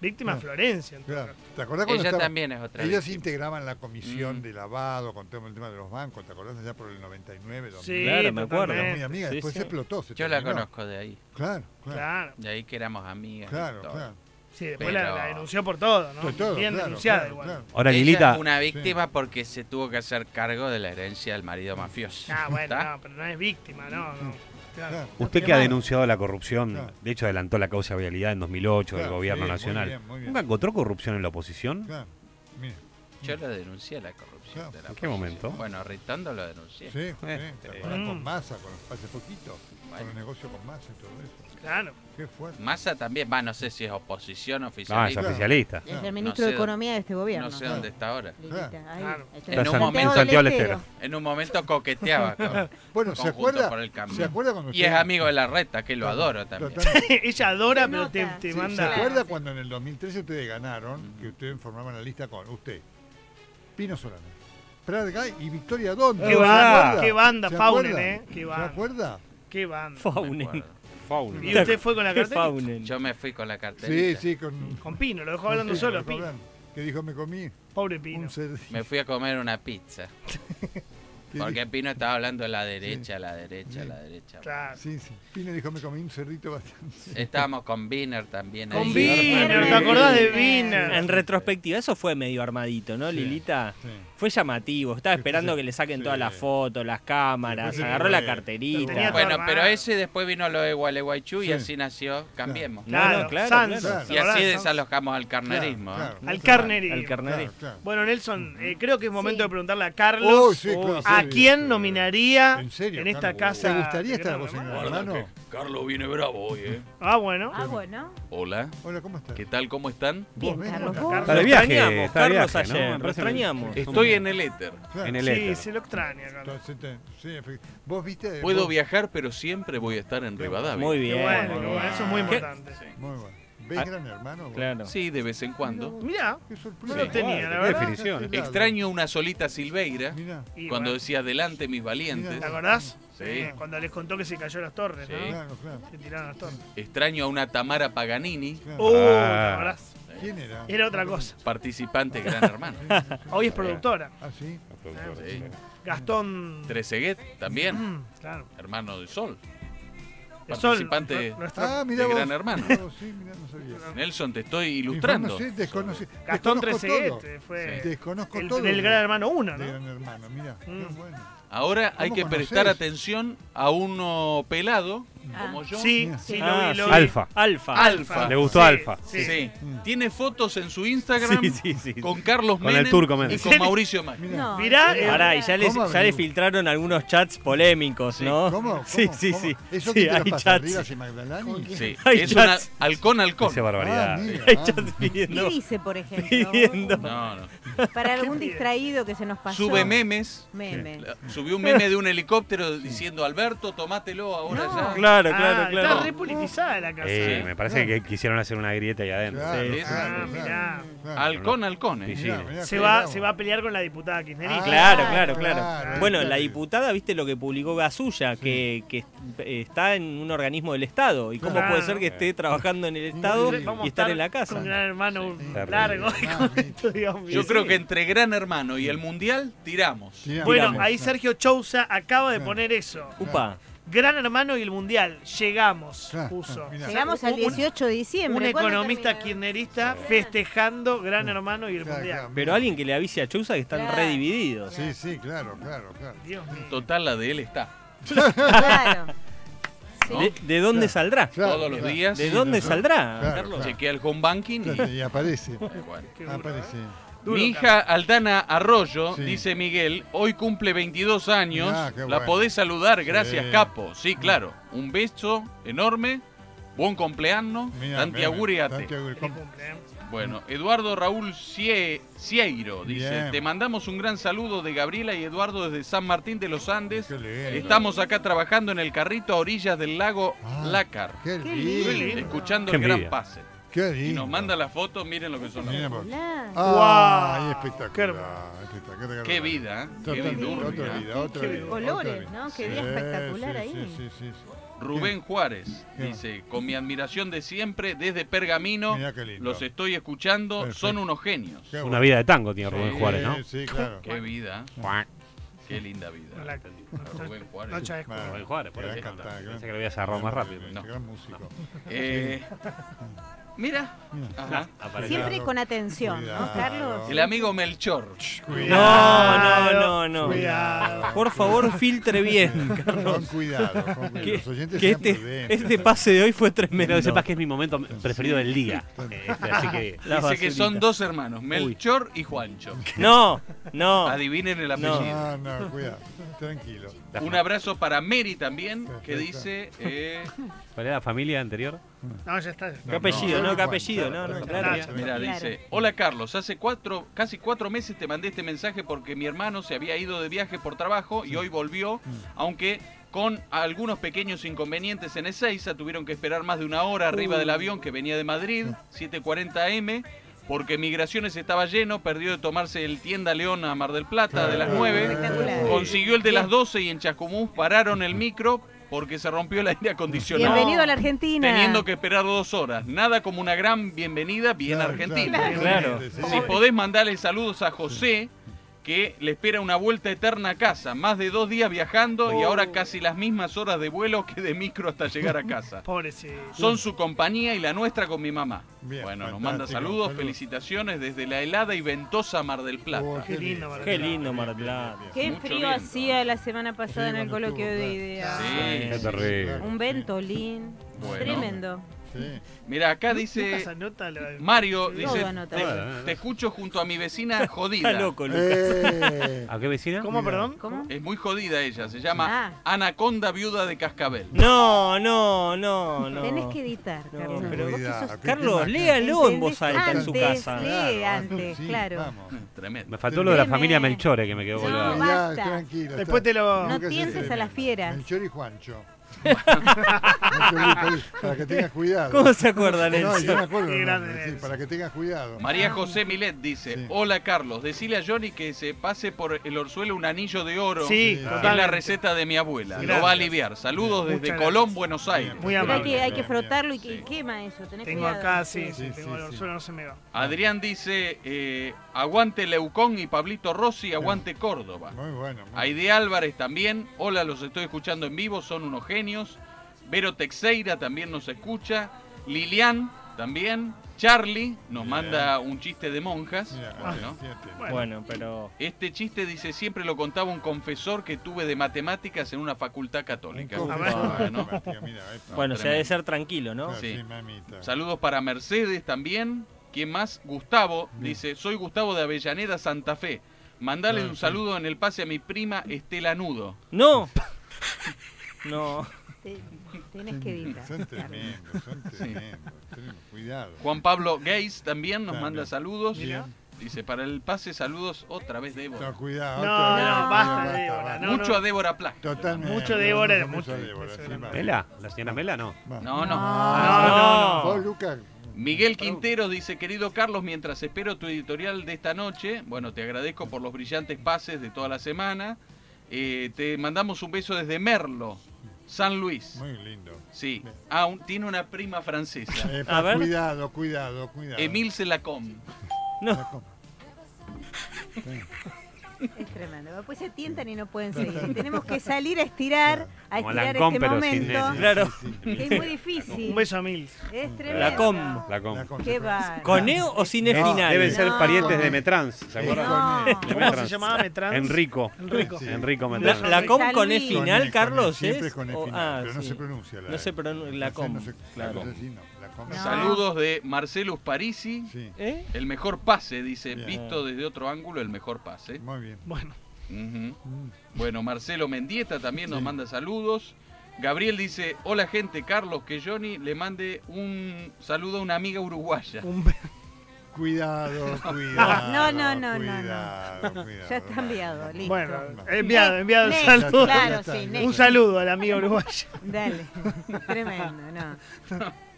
S2: Víctima
S3: Claro.
S2: Florencia. en todo
S3: Claro.
S2: caso.
S3: ¿Te acordás cuando
S6: Ella
S3: estaba-
S6: también es otra
S3: Ellos
S6: víctima.
S3: integraban la comisión
S6: Mm.
S3: de lavado con todo el tema de los bancos, ¿te acordás allá por el 99? 2000?
S2: Sí,
S5: Claro, me acuerdo.
S3: Era muy amiga,
S5: Sí,
S3: después
S5: sí.
S3: se explotó. Se
S6: Yo la
S3: terminó.
S6: conozco de ahí.
S3: Claro, claro.
S2: Claro.
S6: De ahí que éramos amigas.
S3: Claro, claro.
S2: Sí, después
S6: Pero-
S2: la, la denunció por todo, ¿no?
S3: De todo,
S2: Bien
S3: claro,
S2: denunciada
S3: claro,
S2: igual.
S3: claro.
S7: Ahora,
S6: Ella
S7: Lilita,
S6: es una víctima porque se tuvo que hacer cargo de la herencia del marido mafioso.
S2: Ah, bueno,
S6: ¿Está?
S2: no, pero no es víctima, no. no. Claro.
S3: Claro.
S7: usted que ha denunciado la corrupción,
S3: Claro.
S7: de hecho adelantó la causa de vialidad en 2008 del
S3: Claro,
S7: gobierno
S3: sí, muy
S7: nacional.
S3: bien, muy bien.
S7: ¿Nunca encontró corrupción en la oposición?
S3: Claro. Mira,
S6: Yo lo denuncié la corrupción
S3: Claro.
S6: de la
S7: ¿En qué
S6: oposición.
S7: momento?
S6: Bueno, Ritondo lo denuncié.
S3: sí, sí.
S7: Eh,
S3: ¿Te acordás
S2: Mm.
S3: con Massa, con, hace poquito? Con
S6: Bueno.
S3: el negocio con Massa y todo eso.
S2: Claro.
S3: Qué fuerte.
S6: Massa también, va, no sé si es oposición
S7: Ah,
S6: oficialista.
S7: es
S3: Claro.
S7: oficialista.
S8: Es el ministro
S6: No
S8: de Economía de este gobierno.
S6: No sé dónde está ahora.
S8: Lilita,
S3: Claro.
S8: ahí.
S2: Claro.
S8: Está
S6: En un
S8: Santiago
S6: momento-
S7: Santiago del
S8: Estero.
S7: Estero.
S6: En un momento coqueteaba con,
S3: Bueno, ¿se acuerda?
S6: por el Cambio.
S3: ¿Se acuerda cuando
S6: Y es amigo de la reta, que lo
S3: Claro,
S6: adoro también.
S2: Ella adora,
S8: Se
S2: pero te,
S3: Sí, ¿Se
S2: manda.
S3: acuerda cuando en el 2013 ustedes ganaron, que ustedes formaban la lista con usted, Pino Solano, y Victoria Donda?
S2: Qué
S3: ¿Se
S2: banda, qué banda,
S3: ¿Se
S2: Faunen,
S3: acuerda?
S2: eh, qué
S3: ¿Se
S2: banda.
S3: acuerda?
S2: Qué banda.
S6: Me
S5: Faunen.
S2: ¿Y usted fue con la cartera?
S6: Yo me fui con la
S3: Sí,
S6: carterita.
S3: sí, con...
S2: Con Pino, lo dejó hablando
S3: sí,
S2: solo, Pino.
S3: Que dijo, me comí
S2: Pobre Pino.
S6: Me fui a comer una pizza.
S3: Que
S6: Porque Pino estaba hablando a la derecha, a la derecha, a
S3: Sí.
S6: la derecha.
S2: Claro.
S3: Sí, sí. Pino dijo, me comí un cerdito bastante.
S6: Estábamos con Wiener también.
S2: Con
S6: ahí.
S2: Wiener, ¿te acordás de Wiener?
S5: En retrospectiva, eso fue medio armadito, ¿no,
S3: Sí,
S5: Lilita?
S3: sí.
S5: Fue llamativo. Estaba
S3: Sí,
S5: esperando
S3: sí.
S5: que le saquen
S3: Sí.
S5: todas las fotos, las cámaras, agarró la carterita.
S6: Bueno, pero ese después vino lo de Gualeguaychú
S3: Sí.
S6: y así nació Cambiemos.
S2: Claro,
S5: no, claro,
S2: Sans,
S5: claro.
S2: ¿te
S6: Y así desalojamos al carnerismo.
S3: Claro,
S6: ¿eh?
S3: claro.
S2: Al carnerismo.
S5: Al carnerismo.
S3: Claro, claro.
S2: Bueno, Nelson, eh, creo que es momento
S8: Sí.
S2: de preguntarle a Carlos
S3: Oh, sí,
S5: Oh,
S3: claro,
S2: a
S3: sí,
S2: quién
S3: sí.
S2: nominaría
S3: ¿En serio,
S2: esta
S3: Carlos?
S2: casa.
S3: ¿Te gustaría estar vos en
S2: Hermano?
S4: Carlos viene bravo hoy, ¿eh?
S2: Ah, bueno.
S8: Ah, bueno.
S4: Hola,
S3: Hola, ¿cómo estás?
S4: ¿qué tal? ¿Cómo están?
S8: Bien, Carlos. vos.
S7: Está de
S5: Lo
S7: viaje,
S5: extrañamos,
S7: está de
S5: Carlos,
S7: viaje, ¿no?
S5: ayer,
S7: Me
S5: lo extrañamos.
S4: Estoy en el éter.
S3: Claro.
S7: En el
S2: Sí,
S7: éter.
S2: se lo extraña, Carlos.
S3: Sí. ¿Vos viste?
S4: Puedo
S3: vos-
S4: viajar, pero siempre voy a estar en Rivadavia.
S5: Muy bien.
S2: bueno, bueno, eso es muy importante.
S3: Muy bueno. ¿Ves
S4: Ah,
S3: Gran Hermano?
S5: Claro.
S4: Sí, de vez en cuando.
S2: Mirá,
S3: Qué
S2: no
S3: sorpresa.
S2: lo tenía, la verdad.
S7: definición.
S4: Extraño una solita Silveira
S2: Y
S4: cuando
S2: bueno,
S4: decía adelante mis valientes.
S2: ¿Te acordás?
S4: Sí.
S2: Cuando les contó que se cayó las torres,
S4: Sí.
S2: ¿no?
S3: claro, claro.
S2: Se tiraron las torres.
S4: Extraño a una Tamara Paganini,
S3: claro.
S2: Uh, ¿te
S7: Ah.
S2: acordás?
S3: ¿Quién era?
S2: Era otra cosa.
S4: participante Gran Hermano.
S2: Hoy es productora.
S3: Ah, sí.
S4: Sí.
S2: Gastón.
S4: Trezeguet también,
S2: Mm, claro.
S4: hermano de Sol. Participante
S2: nuestra-
S3: Ah,
S4: de
S3: vos.
S4: Gran Hermano.
S3: Oh, sí, mirá, no sabía.
S4: Nelson, te estoy ilustrando.
S3: Sí, desconocí.
S2: Gastón
S3: desconozco
S2: Trezeguet
S3: todo.
S2: fue
S3: Desconozco
S2: el,
S3: todo.
S2: del Gran Hermano 1,
S3: de
S2: ¿no?
S3: Gran Hermano, mira. Qué
S2: Mm.
S3: bueno.
S4: Ahora hay
S3: ¿Cómo
S4: que
S3: conocés?
S4: prestar atención a uno pelado. Como yo.
S2: Sí, sí, lo
S5: Ah,
S2: vi, lo vi.
S7: Alfa.
S5: Alfa.
S4: Alfa.
S7: Le gustó
S2: Sí,
S7: Alfa.
S2: Sí.
S4: Sí.
S3: Mm.
S4: Tiene fotos en su Instagram
S5: Sí, sí, sí.
S4: con Carlos
S7: Con el
S4: Menem
S7: turco
S4: y con Mauricio Macri.
S8: No,
S2: Mirá,
S8: sí,
S2: eh,
S5: Pará, y ya, les,
S3: ¿Cómo
S5: ya le filtraron algunos chats polémicos,
S4: Sí.
S5: ¿no?
S3: ¿Cómo?
S5: Sí,
S3: ¿Cómo?
S5: sí,
S3: ¿Cómo?
S5: sí.
S3: ¿Eso
S5: Sí,
S3: quién te lo
S5: hay
S3: pasa
S5: chats.
S3: Magdalani?
S4: Sí.
S5: Hay
S4: Es una
S5: chats.
S4: halcón halcón.
S7: Esa barbaridad.
S3: Ah, mira.
S5: Hay
S3: ah.
S5: chats
S8: ¿Qué
S5: pidiendo.
S8: dice, por ejemplo?
S5: Pidiendo.
S4: No, no.
S8: Para algún distraído que se nos pasó.
S4: Sube memes.
S8: Meme.
S4: Subió un meme de un helicóptero diciendo Alberto, tomátelo ahora
S8: No.
S4: ya.
S5: Claro,
S2: Ah,
S5: claro,
S2: Está
S5: claro.
S2: re politizada la casa.
S7: Eh,
S2: ¿eh?
S7: me parece que quisieron hacer una grieta ahí adentro.
S3: Claro,
S5: Sí.
S4: Sí.
S3: claro,
S2: Ah,
S3: claro.
S2: mirá.
S3: Claro.
S4: Halcón halcón. eh.
S2: Se va, se va a pelear con la diputada kirchnerista.
S3: Ah,
S5: Claro, claro,
S3: claro,
S5: claro. Bueno, la
S3: claro.
S5: diputada, viste lo que publicó Gasulla, que, que está en un organismo del Estado. ¿Y cómo
S2: Claro.
S5: puede ser que esté trabajando en el Estado
S3: Increíble.
S2: Vamos a
S5: y estar en la
S2: Con
S5: casa?
S2: gran hermano
S7: Terrible.
S2: largo.
S3: Mamita.
S2: Dios mío.
S4: Yo creo que entre Gran Hermano y el Mundial tiramos.
S3: Tiramos.
S2: Bueno, ahí Sergio Chousa acaba de
S3: Claro.
S2: poner eso.
S5: Upa.
S2: Gran hermano y el mundial. Llegamos,
S3: Claro,
S2: puso.
S3: mirá.
S8: Llegamos al
S2: Un-
S8: 18 de diciembre.
S2: Un
S8: ¿Cuándo
S2: economista
S8: termina?
S2: kirchnerista festejando Gran Hermano y el
S3: Claro,
S2: mundial.
S3: claro,
S5: Pero alguien que le avise a Chousa que están
S8: Claro.
S5: re divididos.
S3: Sí, sí, claro, claro, claro.
S2: Dios mío.
S4: Total, la de él está.
S8: Claro.
S5: ¿De, de dónde
S3: Claro.
S5: saldrá?
S3: Claro,
S4: Todos los
S3: claro.
S4: días.
S5: ¿De dónde saldrá,
S3: claro,
S5: Carlos?
S3: claro.
S4: Chequea el home banking y.
S3: Claro, Y aparece. Aparece.
S2: Duro,
S4: Mi hija Aldana Arroyo,
S3: Sí.
S4: dice Miguel, hoy cumple 22 años.
S3: Mirá, qué
S4: La
S3: bueno.
S4: podés saludar, gracias,
S3: Sí.
S4: capo. Sí, claro. Un beso enorme. Buen cumpleaños.
S3: Mirá,
S4: Tanti
S3: mirá,
S4: auguriate.
S3: tanti auguri-
S2: Feliz cumple, ¿eh?
S4: Bueno, Eduardo Raúl Cie- Cieiro dice,
S3: Bien.
S4: te mandamos un gran saludo de Gabriela y Eduardo desde San Martín de los Andes.
S3: Qué lindo.
S4: Estamos acá trabajando en el carrito a orillas del lago
S3: Ah,
S4: Lácar,
S3: Qué
S8: Qué
S3: lindo.
S2: lindo.
S4: escuchando
S7: Qué
S4: el gran
S7: envidia.
S4: pase.
S3: Qué
S4: Y
S3: lindo.
S4: nos manda la foto, miren lo que son las fotos.
S3: Ah,
S2: Guau.
S3: espectacular.
S2: Qué
S3: espectacular.
S4: Qué vida, ¿eh? Qué vidurria.
S3: Otra vida, otra
S2: Qué
S3: vida.
S8: colores,
S3: otra vida.
S8: ¿no? Qué
S3: Sí,
S8: día espectacular
S3: sí,
S8: ahí.
S3: Sí, sí, sí.
S4: Rubén Juárez
S3: Qué
S4: dice, con mi admiración de siempre, desde Pergamino,
S3: qué
S4: los estoy escuchando,
S3: Perfecto.
S4: son unos genios.
S3: Qué
S7: Una
S3: bueno.
S7: vida de tango tiene Rubén. Juárez, ¿no?
S3: Sí, sí, claro.
S4: Qué vida, qué linda vida.
S2: La-
S4: Rubén Juárez.
S2: Noche de.
S7: Rubén Juárez, por
S3: a gran-
S7: Pensé que lo había cerrado más rápido.
S4: No.
S3: Gran músico.
S4: Eh, mira, ajá.
S7: Aparece.
S8: Siempre con atención, ¿no,
S3: Cuidado.
S8: Carlos?
S4: el amigo Melchor.
S5: No, no, no, no.
S2: Cuidado.
S5: Por favor, filtre bien,
S3: Con
S5: Carlos.
S3: cuidado, con cuidado.
S5: Que,
S3: Los oyentes
S5: que este, este pase de hoy fue tremendo.
S7: que sepas que es mi momento preferido del día. Este, así que.
S4: Dice que son dos hermanos, Melchor y Juancho.
S5: No, no.
S4: Adivinen el apellido.
S3: No, no, cuidado. Tranquilo.
S4: Un abrazo para Mary también, que dice... eh,
S7: ¿Cuál era la familia anterior?
S2: No, ya está.
S5: ¿Qué apellido?
S3: no,
S5: ¿qué apellido? No, no,
S3: claro.
S4: Mira,
S8: Claro.
S4: dice, hola Carlos, hace cuatro, casi cuatro meses te mandé este mensaje porque mi hermano se había ido de viaje por trabajo y hoy volvió, aunque con algunos pequeños inconvenientes en Ezeiza, tuvieron que esperar más de una hora arriba del avión que venía de Madrid, 7.40 am, porque Migraciones estaba lleno, perdió de tomarse el tienda León a Mar del Plata de las 9,
S8: Espectacular.
S4: consiguió el de las 12 y en Chascomús pararon el micro porque se rompió el aire acondicionado.
S8: Bienvenido a la Argentina.
S4: Teniendo que esperar dos horas. Nada como una gran bienvenida bien
S3: Claro,
S4: argentina.
S3: claro.
S4: Si podés mandarle saludos a José, que le espera una vuelta eterna a casa. Más de dos días viajando y ahora casi las mismas horas de vuelo que de micro hasta llegar a casa.
S2: Pobrecito.
S4: Son su compañía y la nuestra con mi mamá.
S3: Bien,
S4: bueno, nos manda saludos, felicitaciones desde la helada y ventosa Mar del Plata.
S3: Oh,
S2: Qué lindo, Mar del
S5: Qué
S2: Plata.
S5: lindo, Mar del Plata.
S8: Qué frío
S4: viento.
S8: hacía la semana pasada
S3: Sí,
S8: en el coloquio de ideas.
S4: Sí.
S7: Qué terrible.
S8: Un ventolín.
S4: Bueno.
S8: Tremendo.
S3: Sí.
S4: Mira, acá dice
S2: anota la-
S4: Mario, dice,
S8: anota.
S4: te, te escucho junto a mi vecina jodida.
S5: Está loco, Lucas.
S3: Eh,
S7: ¿A qué vecina?
S2: ¿Cómo, perdón?
S8: ¿Cómo?
S4: Es muy jodida ella, se llama
S8: Ah.
S4: Anaconda Viuda de Cascabel.
S5: No, no, no, no.
S8: Tenés que editar,
S5: No,
S8: Carlos.
S5: pero
S8: Vos que
S3: cuidado,
S8: sos-
S3: ¿qué
S5: Carlos, léalo en voz alta en su casa.
S8: lee antes,
S3: sí,
S8: claro.
S3: Vamos.
S4: Tremendo.
S7: Me faltó lo de la familia Melchore que me quedó
S8: No, basta.
S3: tranquilo.
S2: Después te lo-
S8: No
S3: Lucas es
S8: tientes a las fieras.
S3: Melchor y Juancho. Para que tengas cuidado.
S5: ¿Cómo se acuerdan
S3: No,
S5: eso?
S3: yo me acuerdo. Sí, para que tengas cuidado.
S4: María José Milet dice,
S3: Sí.
S4: hola Carlos, decile a Johnny que se pase por el orzuelo un anillo de oro.
S2: Sí,
S4: que es la receta de mi abuela. Lo va a aliviar. Saludos
S2: Muchas
S4: desde
S2: gracias.
S4: Colón, Buenos Aires.
S2: Muy
S8: hay
S2: amable.
S8: que, hay que frotarlo y
S4: Sí.
S8: que quema eso. Tenés
S2: Tengo
S8: cuidado.
S2: acá, sí, sí,
S3: Sí,
S2: tengo
S3: sí,
S2: el
S3: sí.
S2: suelo, no se me va.
S4: Adrián dice, eh, aguante Leucón y Pablito Rossi, aguante Córdoba.
S3: Muy bueno. muy
S4: Aide Álvarez también, hola, los estoy escuchando en vivo, son unos genios. Vero Texeira también nos escucha. Lilian también. Charlie nos
S3: Bien.
S4: manda un chiste de monjas. Bueno.
S5: pero.
S4: Este chiste dice, siempre lo contaba un confesor que tuve de matemáticas en una facultad católica.
S3: copo,
S4: Bueno.
S5: Se debe ser tranquilo, ¿no?
S4: Sí. Saludos para Mercedes también. ¿Quién más? Gustavo dice, soy Gustavo de Avellaneda, Santa Fe. Mandale
S3: Ah,
S4: un
S3: sí.
S4: saludo en el pase a mi prima Estela Nudo.
S5: ¡No! No.
S8: Tenés que evitar.
S3: Son tremendos, son tremendos. Cuidado.
S4: Juan Pablo Geis también nos
S3: También.
S4: manda saludos.
S2: Mira.
S4: Dice, para el pase, saludos otra vez
S3: No,
S4: Débora.
S3: cuidado.
S2: No,
S3: otra vez,
S8: no,
S3: otra
S2: basta, Débora,
S3: basta.
S2: no,
S4: Mucho a Débora Pla.
S3: Totalmente.
S2: Mucho Débora,
S3: mucho Débora, sí.
S7: ¿Mela? ¿La señora Mela? No.
S4: No, no.
S2: No, no,
S3: Vos,
S2: no.
S3: Lucas,
S4: Miguel Quintero dice, querido Carlos, mientras espero tu editorial de esta noche, bueno, te agradezco por los brillantes pases de toda la semana. Eh, te mandamos un beso desde Merlo, San Luis.
S3: muy lindo.
S4: Sí.
S3: Bien.
S4: Ah, un- tiene una prima francesa.
S3: Epa,
S5: A ver.
S3: Cuidado, cuidado, cuidado.
S4: Emile Selacom.
S5: No.
S8: Es tremendo. Después se tientan y no pueden seguir. Tenemos que salir a estirar, a
S7: Como
S8: estirar
S7: Lancôme,
S8: este
S7: pero sin
S8: momento.
S5: Claro.
S8: Que es muy difícil.
S2: Un beso a Mil.
S8: Es tremendo.
S5: La com.
S7: La com.
S3: La com-
S8: Qué va.
S5: ¿Con E o sin E
S7: No,
S5: final?
S7: deben ser
S8: No.
S7: parientes de Metrans, ¿se acuerdan?
S8: No.
S2: ¿Cómo se
S7: Metrans.
S2: llamaba Metrans?
S7: Enrico.
S2: Enrico.
S3: Sí.
S7: Enrico
S5: La,
S7: Metrans.
S5: la com
S8: San
S5: con E.
S3: Con
S5: final,
S3: con
S5: Carlos,
S3: E, Siempre
S5: ¿es?
S3: con E final,
S5: ah,
S3: pero no
S5: sí.
S3: se pronuncia la
S5: No
S3: E.
S5: se pronuncia la
S3: No sé,
S5: com.
S3: no sé,
S5: Claro.
S3: No.
S4: Saludos de Marcelus Parisi.
S3: Sí,
S5: ¿Eh?
S4: El mejor pase, dice,
S3: Bien.
S4: visto desde otro ángulo, el mejor pase.
S3: muy bien.
S2: Bueno.
S3: Mm.
S4: Bueno, Marcelo Mendieta también nos manda saludos. Gabriel dice, hola gente, Carlos, que Johnny le mande un saludo a una amiga uruguaya.
S2: un be-
S3: Cuidado, cuidado.
S8: No, no, no, no, no.
S3: cuidado, cuidado.
S8: Ya está enviado, listo.
S2: Bueno, enviado, enviado
S8: Next,
S2: saludo.
S8: Claro, sí.
S2: Un saludo a la amiga uruguaya.
S8: Dale. Tremendo, ¿no?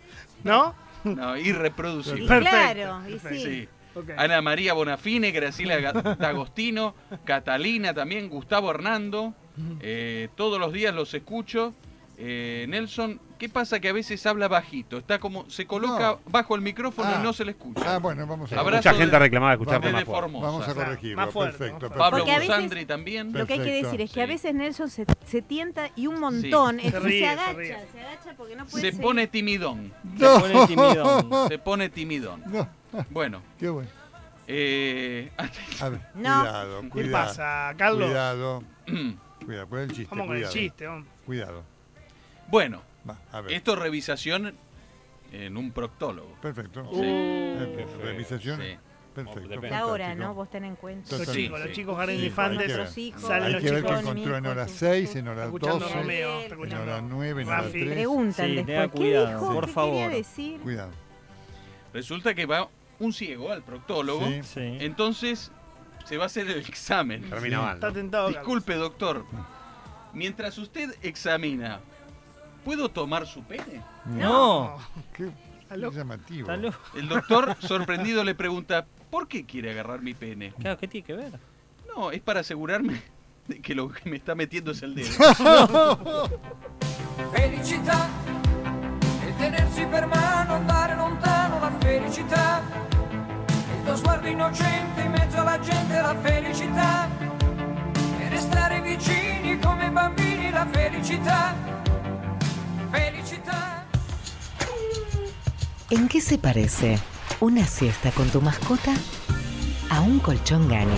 S2: ¿No?
S4: No, irreproducible.
S2: Perfecto.
S8: Claro, y sí.
S4: Ana María Bonafine, Graciela D'Agostino, Catalina también, Gustavo Hernando. eh, todos los días los escucho. Eh, Nelson, ¿qué pasa que a veces habla bajito? Está como, se coloca
S3: No.
S4: bajo el micrófono
S3: Ah.
S4: y no se le escucha.
S3: Ah, bueno, vamos a
S4: Abrazo
S7: Mucha gente
S4: de-
S7: reclamaba escucharte
S4: desde
S7: más fuerte.
S4: Formosa.
S3: Vamos a corregirlo.
S2: más fuerte,
S3: perfecto, perfecto.
S4: Pablo Busandri también.
S8: Lo que hay que decir es que a veces Nelson se, se tienta y un montón.
S4: Sí.
S2: Se
S8: se,
S2: ríe, se
S8: agacha, se agacha porque no puede
S4: Se
S8: seguir.
S4: pone timidón.
S5: Se pone timidón.
S4: Se pone timidón.
S3: No,
S4: Bueno,
S3: qué bueno.
S4: eh,
S3: A ver,
S8: No.
S3: cuidado,
S2: ¿Qué
S3: cuidado.
S2: pasa, Carlos?
S3: Cuidado, cuidado, pon el chiste.
S2: Vamos con el
S3: cuidado.
S2: chiste, hombre.
S3: Cuidado.
S4: bueno,
S3: Va, a ver.
S4: esto es revisación en un proctólogo.
S3: Perfecto.
S4: Sí.
S3: Eh,
S7: Uh.
S3: Revisación.
S4: Sí.
S3: Perfecto.
S7: Depende.
S8: La hora,
S3: fantástico.
S8: ¿no? Vos ten en cuenta.
S2: Los chicos,
S4: Sí,
S2: los
S4: sí.
S2: chicos jardín
S3: Sí,
S2: infantes.
S3: hay que ver.
S8: Los hijos.
S2: Salen
S3: Hay
S2: los
S3: que ver
S2: chicos
S3: que encontró en hora 6, en hora
S2: escuchando
S3: 12,
S2: Romeo.
S8: Sí,
S3: en hora 9, en hora
S2: Rafi.
S3: 3.
S8: Preguntan
S5: Sí,
S8: después.
S5: tenga
S8: ¿Qué
S5: cuidado,
S8: dijo?
S5: por
S8: ¿Qué
S5: favor.
S8: quería decir?
S3: Cuidado.
S4: Resulta que va un ciego al proctólogo.
S3: Sí.
S5: Sí.
S4: Entonces se va a hacer el examen.
S7: Termina mal.
S2: Está
S7: ¿no?
S2: tentado. Carlos.
S4: Disculpe, doctor. Mientras usted examina, ¿puedo tomar su pene?
S5: No.
S3: Qué llamativo.
S5: Loco.
S4: El doctor, sorprendido, le pregunta, ¿por qué quiere agarrar mi pene?
S5: Claro, ¿qué tiene que ver?
S4: No, es para asegurarme de que lo que me está metiendo es el dedo.
S10: Felicità e tenersi per mano, andare lontano la felicità. Il tuo sguardo innocente in mezzo alla gente la felicità. E restare vicini come bambini la felicità. Felicità.
S11: ¿En qué se parece una siesta con tu mascota a un colchón Gani?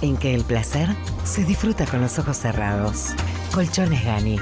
S11: En que el placer se disfruta con los ojos cerrados. Colchones Gani.